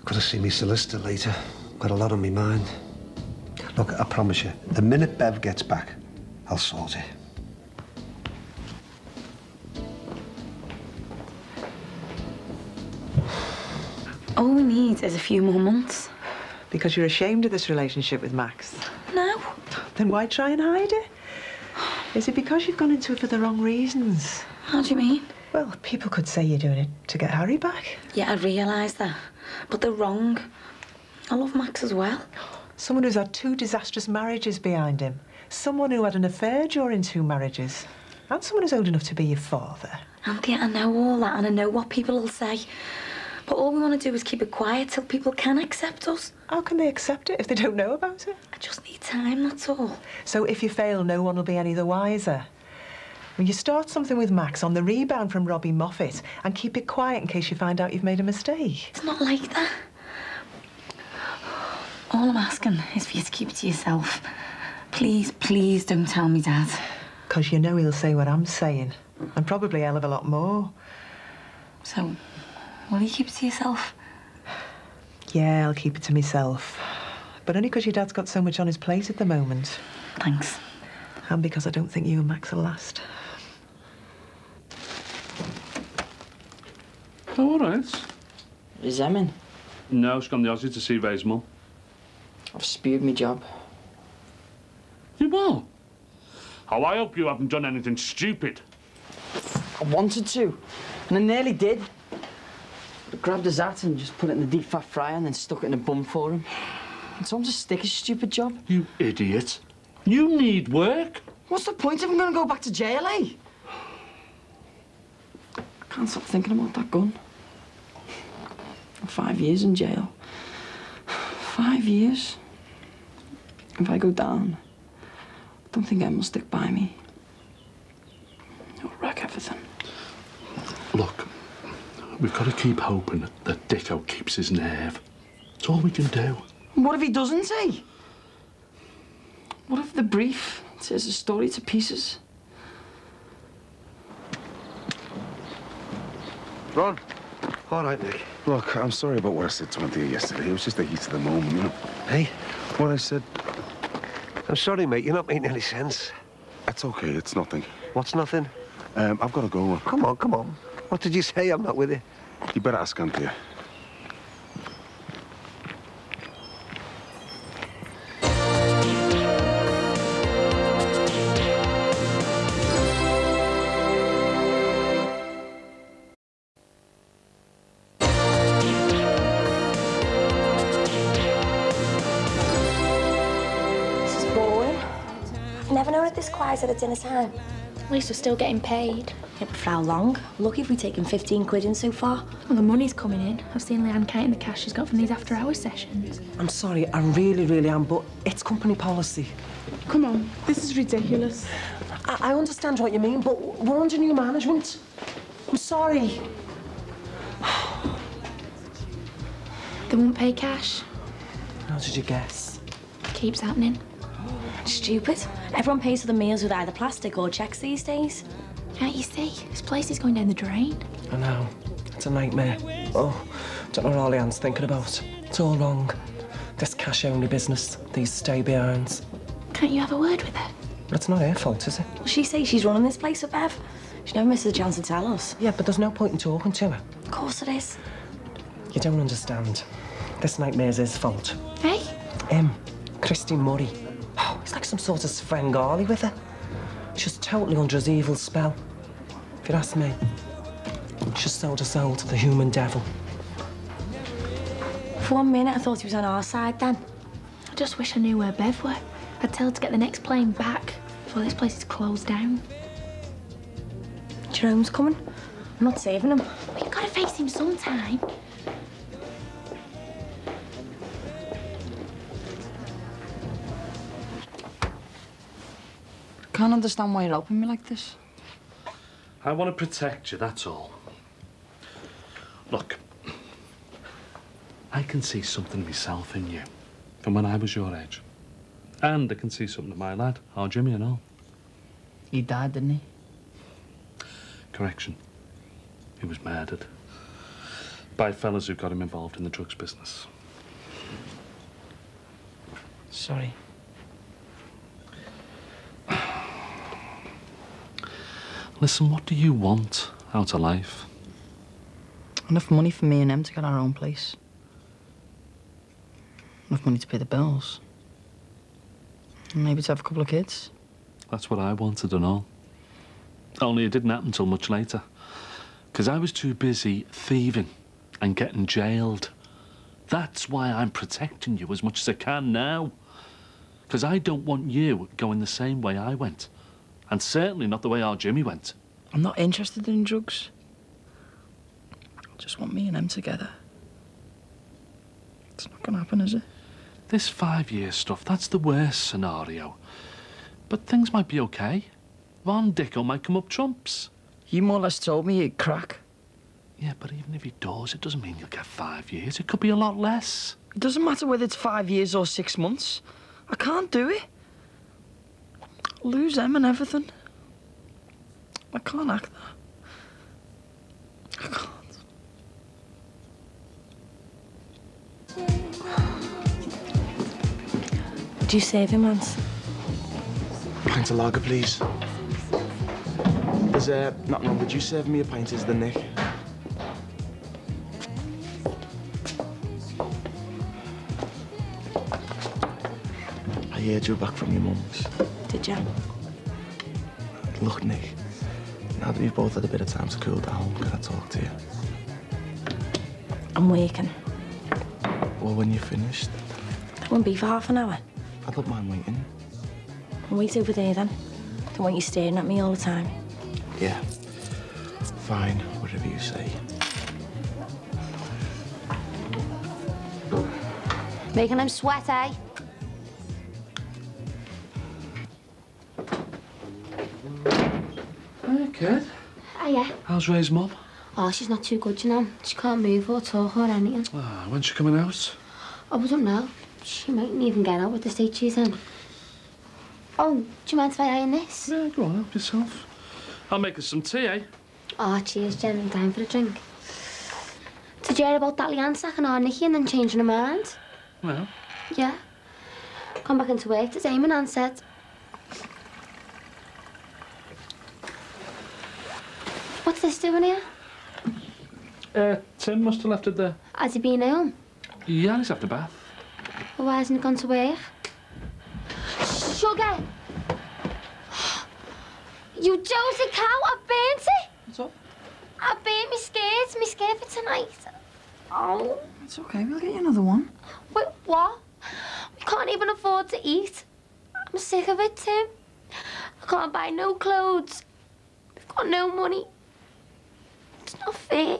Got to see me solicitor later. Got a lot on my mind. Look, I promise you, the minute Bev gets back, I'll sort it. All we need is a few more months. Because you're ashamed of this relationship with Max. No. Then why try and hide it? Is it because you've gone into it for the wrong reasons? How do you mean? Well, people could say you're doing it to get Harry back. Yeah, I realise that. But they're wrong. I love Max as well. Someone who's had two disastrous marriages behind him. Someone who had an affair during two marriages. And someone who's old enough to be your father. Anthea, I know all that and I know what people will say. But all we want to do is keep it quiet till people can accept us. How can they accept it if they don't know about it? I just need time, that's all. So if you fail, no one will be any the wiser. When you start something with Max on the rebound from Robbie Moffat and keep it quiet in case you find out you've made a mistake. It's not like that. All I'm asking is for you to keep it to yourself. Please, please don't tell me, Dad. Because you know he'll say what I'm saying. And probably a hell of a lot more. So, will you keep it to yourself? Yeah, I'll keep it to myself. But only because your dad's got so much on his plate at the moment. Thanks. And because I don't think you and Max will last. Oh, all right. Is Em in? No, she's gone the Aussie to see Ray's mum. I've spewed my job. You what? Oh, I hope you haven't done anything stupid. I wanted to, and I nearly did. Grabbed his hat and just put it in the deep fat fryer and then stuck it in a bun for him. And told him to stick his stupid job. You idiot. You need work. What's the point if I'm going to go back to jail, eh? I can't stop thinking about that gun. Five years in jail. Five years. If I go down, I don't think Em will stick by me. It'll wreck everything. Look, we've got to keep hoping that, that Dicko keeps his nerve. It's all we can do. What if he doesn't say? What if the brief tears the story to pieces? Ron. All right, Mick. Look, I'm sorry about what I said to Anthea yesterday. It was just the heat of the moment, you know. Hey? What I said... I'm sorry, mate. You're not making any sense. It's okay. It's nothing. What's nothing? Um, I've got to go. Come on, come on. What did you say? I'm not with you. You better ask Anthea. This is boring. I've never known it this quiet at a dinner time. At least we're still getting paid. Yeah, but for how long? Lucky if we've taken 15 quid in so far. Well, the money's coming in. I've seen Leanne counting the cash she's got from these after-hours sessions. I'm sorry, I really, really am, but it's company policy. Come on, this is ridiculous. I, I understand what you mean, but we're under new management. I'm sorry. They won't pay cash. How did you guess? It Keeps happening. Stupid. Everyone pays for the meals with either plastic or checks these days. Can't you see? This place is going down the drain. I know. It's a nightmare. Oh, don't know what all Leanne's thinking about. It's all wrong. This cash-only business, these stay-behinds. Can't you have a word with her? It's not her fault, is it? Well, she says she's running this place up, Bev. She never misses a chance to tell us. Yeah, but there's no point in talking to her. Of course it is. You don't understand. This nightmare's his fault. Hey? Him. Christy Murray. Oh, it's like some sort of Svengali with her. She's totally under his evil spell. If you ask me, she's sold her soul to the human devil. For one minute, I thought he was on our side then. I just wish I knew where Bev were. I'd tell her to get the next plane back before this place is closed down. Jerome's coming. I'm not saving him. You've got to face him sometime. Can't understand why you're helping me like this. I want to protect you, that's all. Look, I can see something myself in you from when I was your age. And I can see something in my lad, our Jimmy and all. He died, didn't he? Correction. He was murdered. By fellas who got him involved in the drugs business. Sorry. Listen, what do you want out of life? Enough money for me and them to get our own place. Enough money to pay the bills. And maybe to have a couple of kids. That's what I wanted and all. Only it didn't happen till much later. Because I was too busy thieving and getting jailed. That's why I'm protecting you as much as I can now. Because I don't want you going the same way I went. And certainly not the way our Jimmy went. I'm not interested in drugs. I just want me and him together. It's not gonna happen, is it? This five year stuff, that's the worst scenario. But things might be okay. Von Dicko might come up trumps. You more or less told me he'd crack. Yeah, but even if he does, it doesn't mean you'll get five years. It could be a lot less. It doesn't matter whether it's five years or six months. I can't do it. I'll lose them and everything. I can't act that. I can't. Would you save him, Lance? Pint of lager, please. There's uh, nothing wrong. Would you serve me a pint as the Nick? I heard you were back from your mum's. Did you? Look, Nick, now that we've both had a bit of time to cool down, can I talk to you? I'm waking. Well, when you're finished, That won't be for half an hour. I don't mind waiting. I'll wait over there then. Don't want you staring at me all the time. Yeah. Fine, whatever you say. Making him sweat, eh? Hey, kid. Hiya. How's Ray's mum? Oh, she's not too good, you know. She can't move or talk or anything. Ah, when's she coming out? Oh, I don't know. She mightn't even get out with the state she's in. Oh, do you mind if I iron this? Yeah, go on, help yourself. I'll make us some tea, eh? Oh, cheers, Jen. Time for a drink. Did you hear about that Leanne sacking on Nicky and then changing her mind? Well, Yeah. Come back into work today, my nan said. What's this doing here? uh, Tim must have left it there. Has he been home? Yeah, he's after bath. Well, why hasn't he gone to work? Sugar! You Josie cow, I burnt it! What's up? I burnt my skirts, my skirt for tonight. Oh. It's okay, we'll get you another one. Wait, what? We can't even afford to eat. I'm sick of it, Tim. I can't buy no clothes. We've got no money. It's not fair.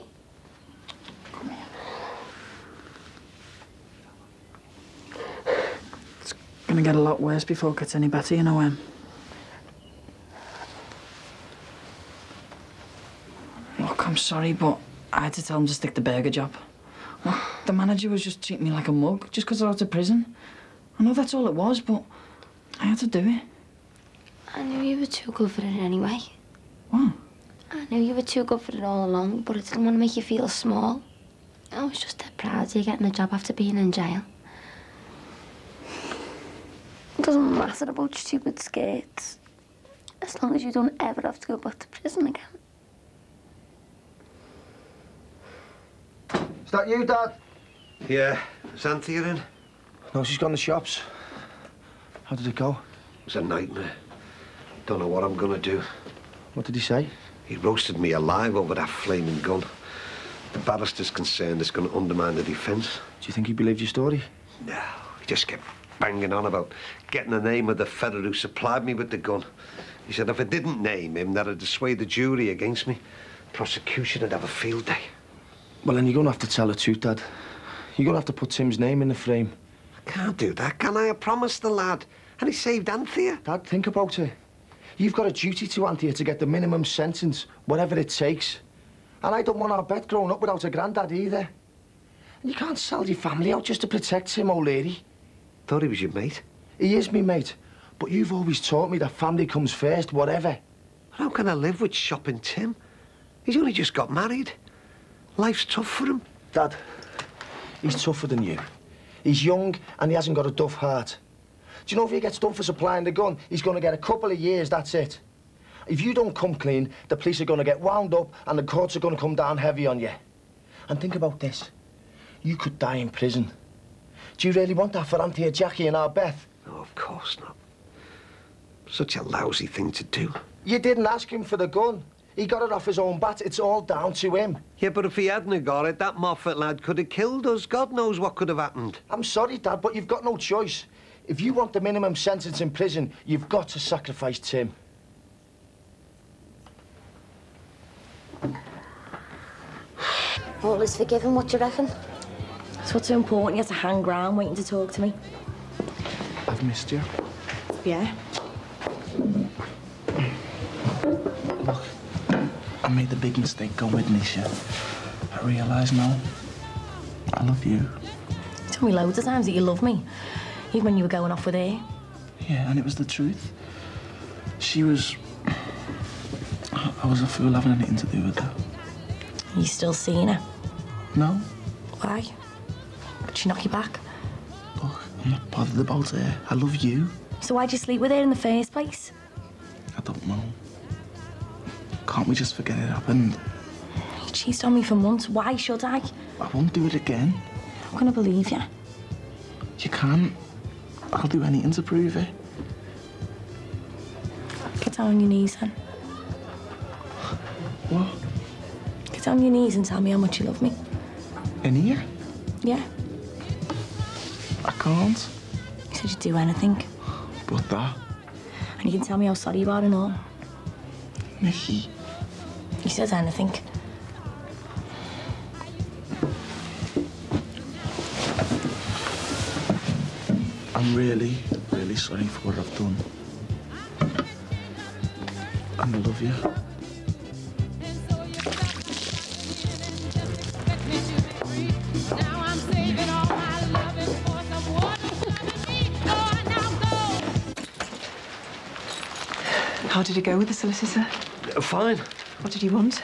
Gonna get a lot worse before it gets any better, you know, Em. Look, I'm sorry, but I had to tell him to stick the burger job. Look, the manager was just treating me like a mug just 'cause I was out of prison. I know that's all it was, but I had to do it. I knew you were too good for it anyway. What? I knew you were too good for it all along, but I didn't want to make you feel small. Oh, I was just dead proud of you getting a job after being in jail. It doesn't matter about stupid skirts. As long as you don't ever have to go back to prison again. Is that you, Dad? Yeah. Is Anthea in? No, she's gone to the shops. How did it go? It was a nightmare. Don't know what I'm gonna do. What did he say? He roasted me alive over that flaming gun. The barrister's concerned it's gonna undermine the defence. Do you think he believed your story? No, he just kept banging on about getting the name of the fella who supplied me with the gun. He said if I didn't name him, that'd dissuade the jury against me. Prosecution would have a field day. Well, then you're going to have to tell the truth, Dad. You're going to have to put Tim's name in the frame. I can't do that, can I? I promised the lad. And he saved Anthea. Dad, think about it. You've got a duty to Anthea to get the minimum sentence, whatever it takes. And I don't want our Beth growing up without a granddad either. And you can't sell your family out just to protect him, old lady. Thought he was your mate. He is me mate. But you've always taught me that family comes first, whatever. How can I live with shopping Tim? He's only just got married. Life's tough for him. Dad, he's tougher than you. He's young and he hasn't got a duff heart. Do you know if he gets done for supplying the gun, he's going to get a couple of years, that's it. If you don't come clean, the police are going to get wound up and the courts are going to come down heavy on you. And think about this. You could die in prison. Do you really want that for Anthea, Jacqui and our Beth? No, of course not. Such a lousy thing to do. You didn't ask him for the gun. He got it off his own bat. It's all down to him. Yeah, but if he hadn't got it, that Moffat lad could have killed us. God knows what could have happened. I'm sorry, Dad, but you've got no choice. If you want the minimum sentence in prison, you've got to sacrifice Tim. All is forgiven, what do you reckon? It's what's so important? You have to hang around waiting to talk to me. I've missed you. Yeah. Look, I made the big mistake going with Nisha. I realise now. I love you. You told me loads of times that you love me. Even when you were going off with her. Yeah, and it was the truth. She was. I was a fool having anything to do with her. You still seeing her? No, Why? Did she knock you back? Look, I'm not bothered about her. I love you. So why'd you sleep with her in the first place? I don't know. Can't we just forget it happened? You cheated on me for months. Why should I? I won't do it again. I'm gonna believe you. You can't. I'll do anything to prove it. Get down on your knees then. What? Get down on your knees and tell me how much you love me. In here? Yeah. I can't. You said you'd do anything. But that. And you can tell me how sorry you are and all. Nikki. You said anything. I'm really, really sorry for what I've done. And I love you. How did it go with the solicitor? Uh, Fine. What did he want?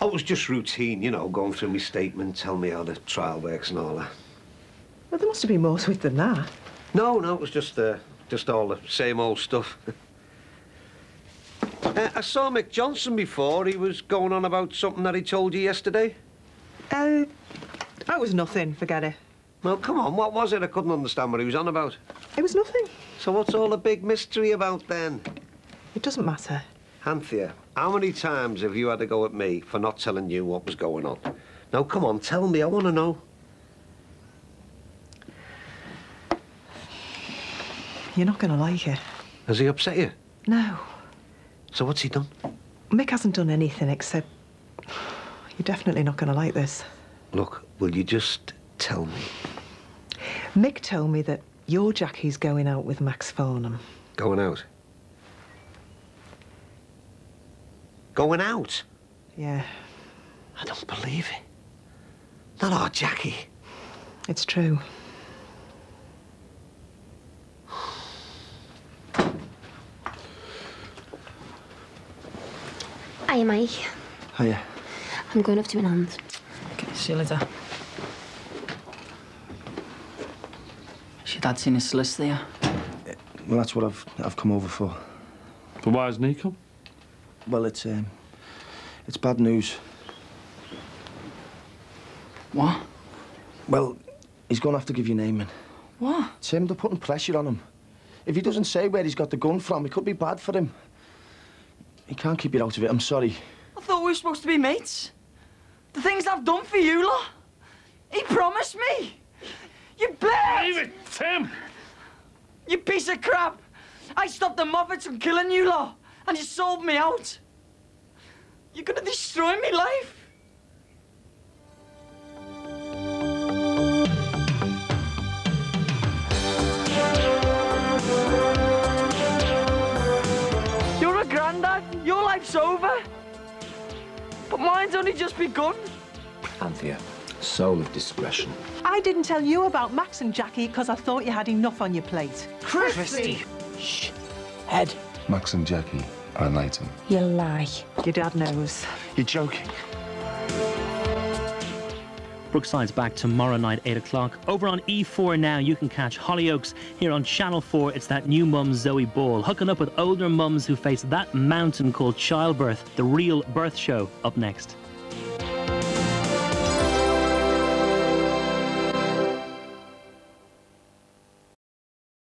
Oh, it was just routine, you know, going through my statement, tell me how the trial works and all that. Well, there must have been more to it than that. No, no, it was just, uh, just all the same old stuff. (laughs) uh, I saw Mick Johnson before. He was going on about something that he told you yesterday. Uh, that was nothing. Forget it. Well, come on, what was it? I couldn't understand what he was on about. It was nothing. So what's all the big mystery about then? It doesn't matter. Anthea, how many times have you had to go at me for not telling you what was going on? Now, come on, tell me. I want to know. You're not going to like it. Has he upset you? No. So what's he done? Mick hasn't done anything except... You're definitely not going to like this. Look, will you just tell me? Mick told me that your Jacqui's going out with Max Farnham. Going out? Going out? Yeah. I don't believe it. Not our Jackie. It's true. Hiya, Mike. Hiya. I'm going up to my nan's. Okay, see you later. Has your dad seen his solicitor yet? Well, that's what I've I've come over for. But why hasn't he come? Well, it's um, it's bad news. What? Well, he's going to have to give you naming. What? It's him. They're putting pressure on him. If he doesn't say where he's got the gun from, it could be bad for him. He can't keep you out of it. I'm sorry. I thought we were supposed to be mates. The things I've done for you, lot. He promised me. You bled! Leave it, Tim! You piece of crap! I stopped the Moffats from killing you, lot, and you sold me out. You're gonna destroy me life. Life's over. But mine's only just begun. Anthea, soul of discretion. I didn't tell you about Max and Jacqui because I thought you had enough on your plate. Christy! Shh. Head. Max and Jacqui are an item. You lie. Your dad knows. You're joking. Brookside's back tomorrow night, 8 o'clock. Over on E4 now, you can catch Hollyoaks. Here on Channel 4, it's that new mum, Zoe Ball, hooking up with older mums who face that mountain called childbirth. The real birth show up next.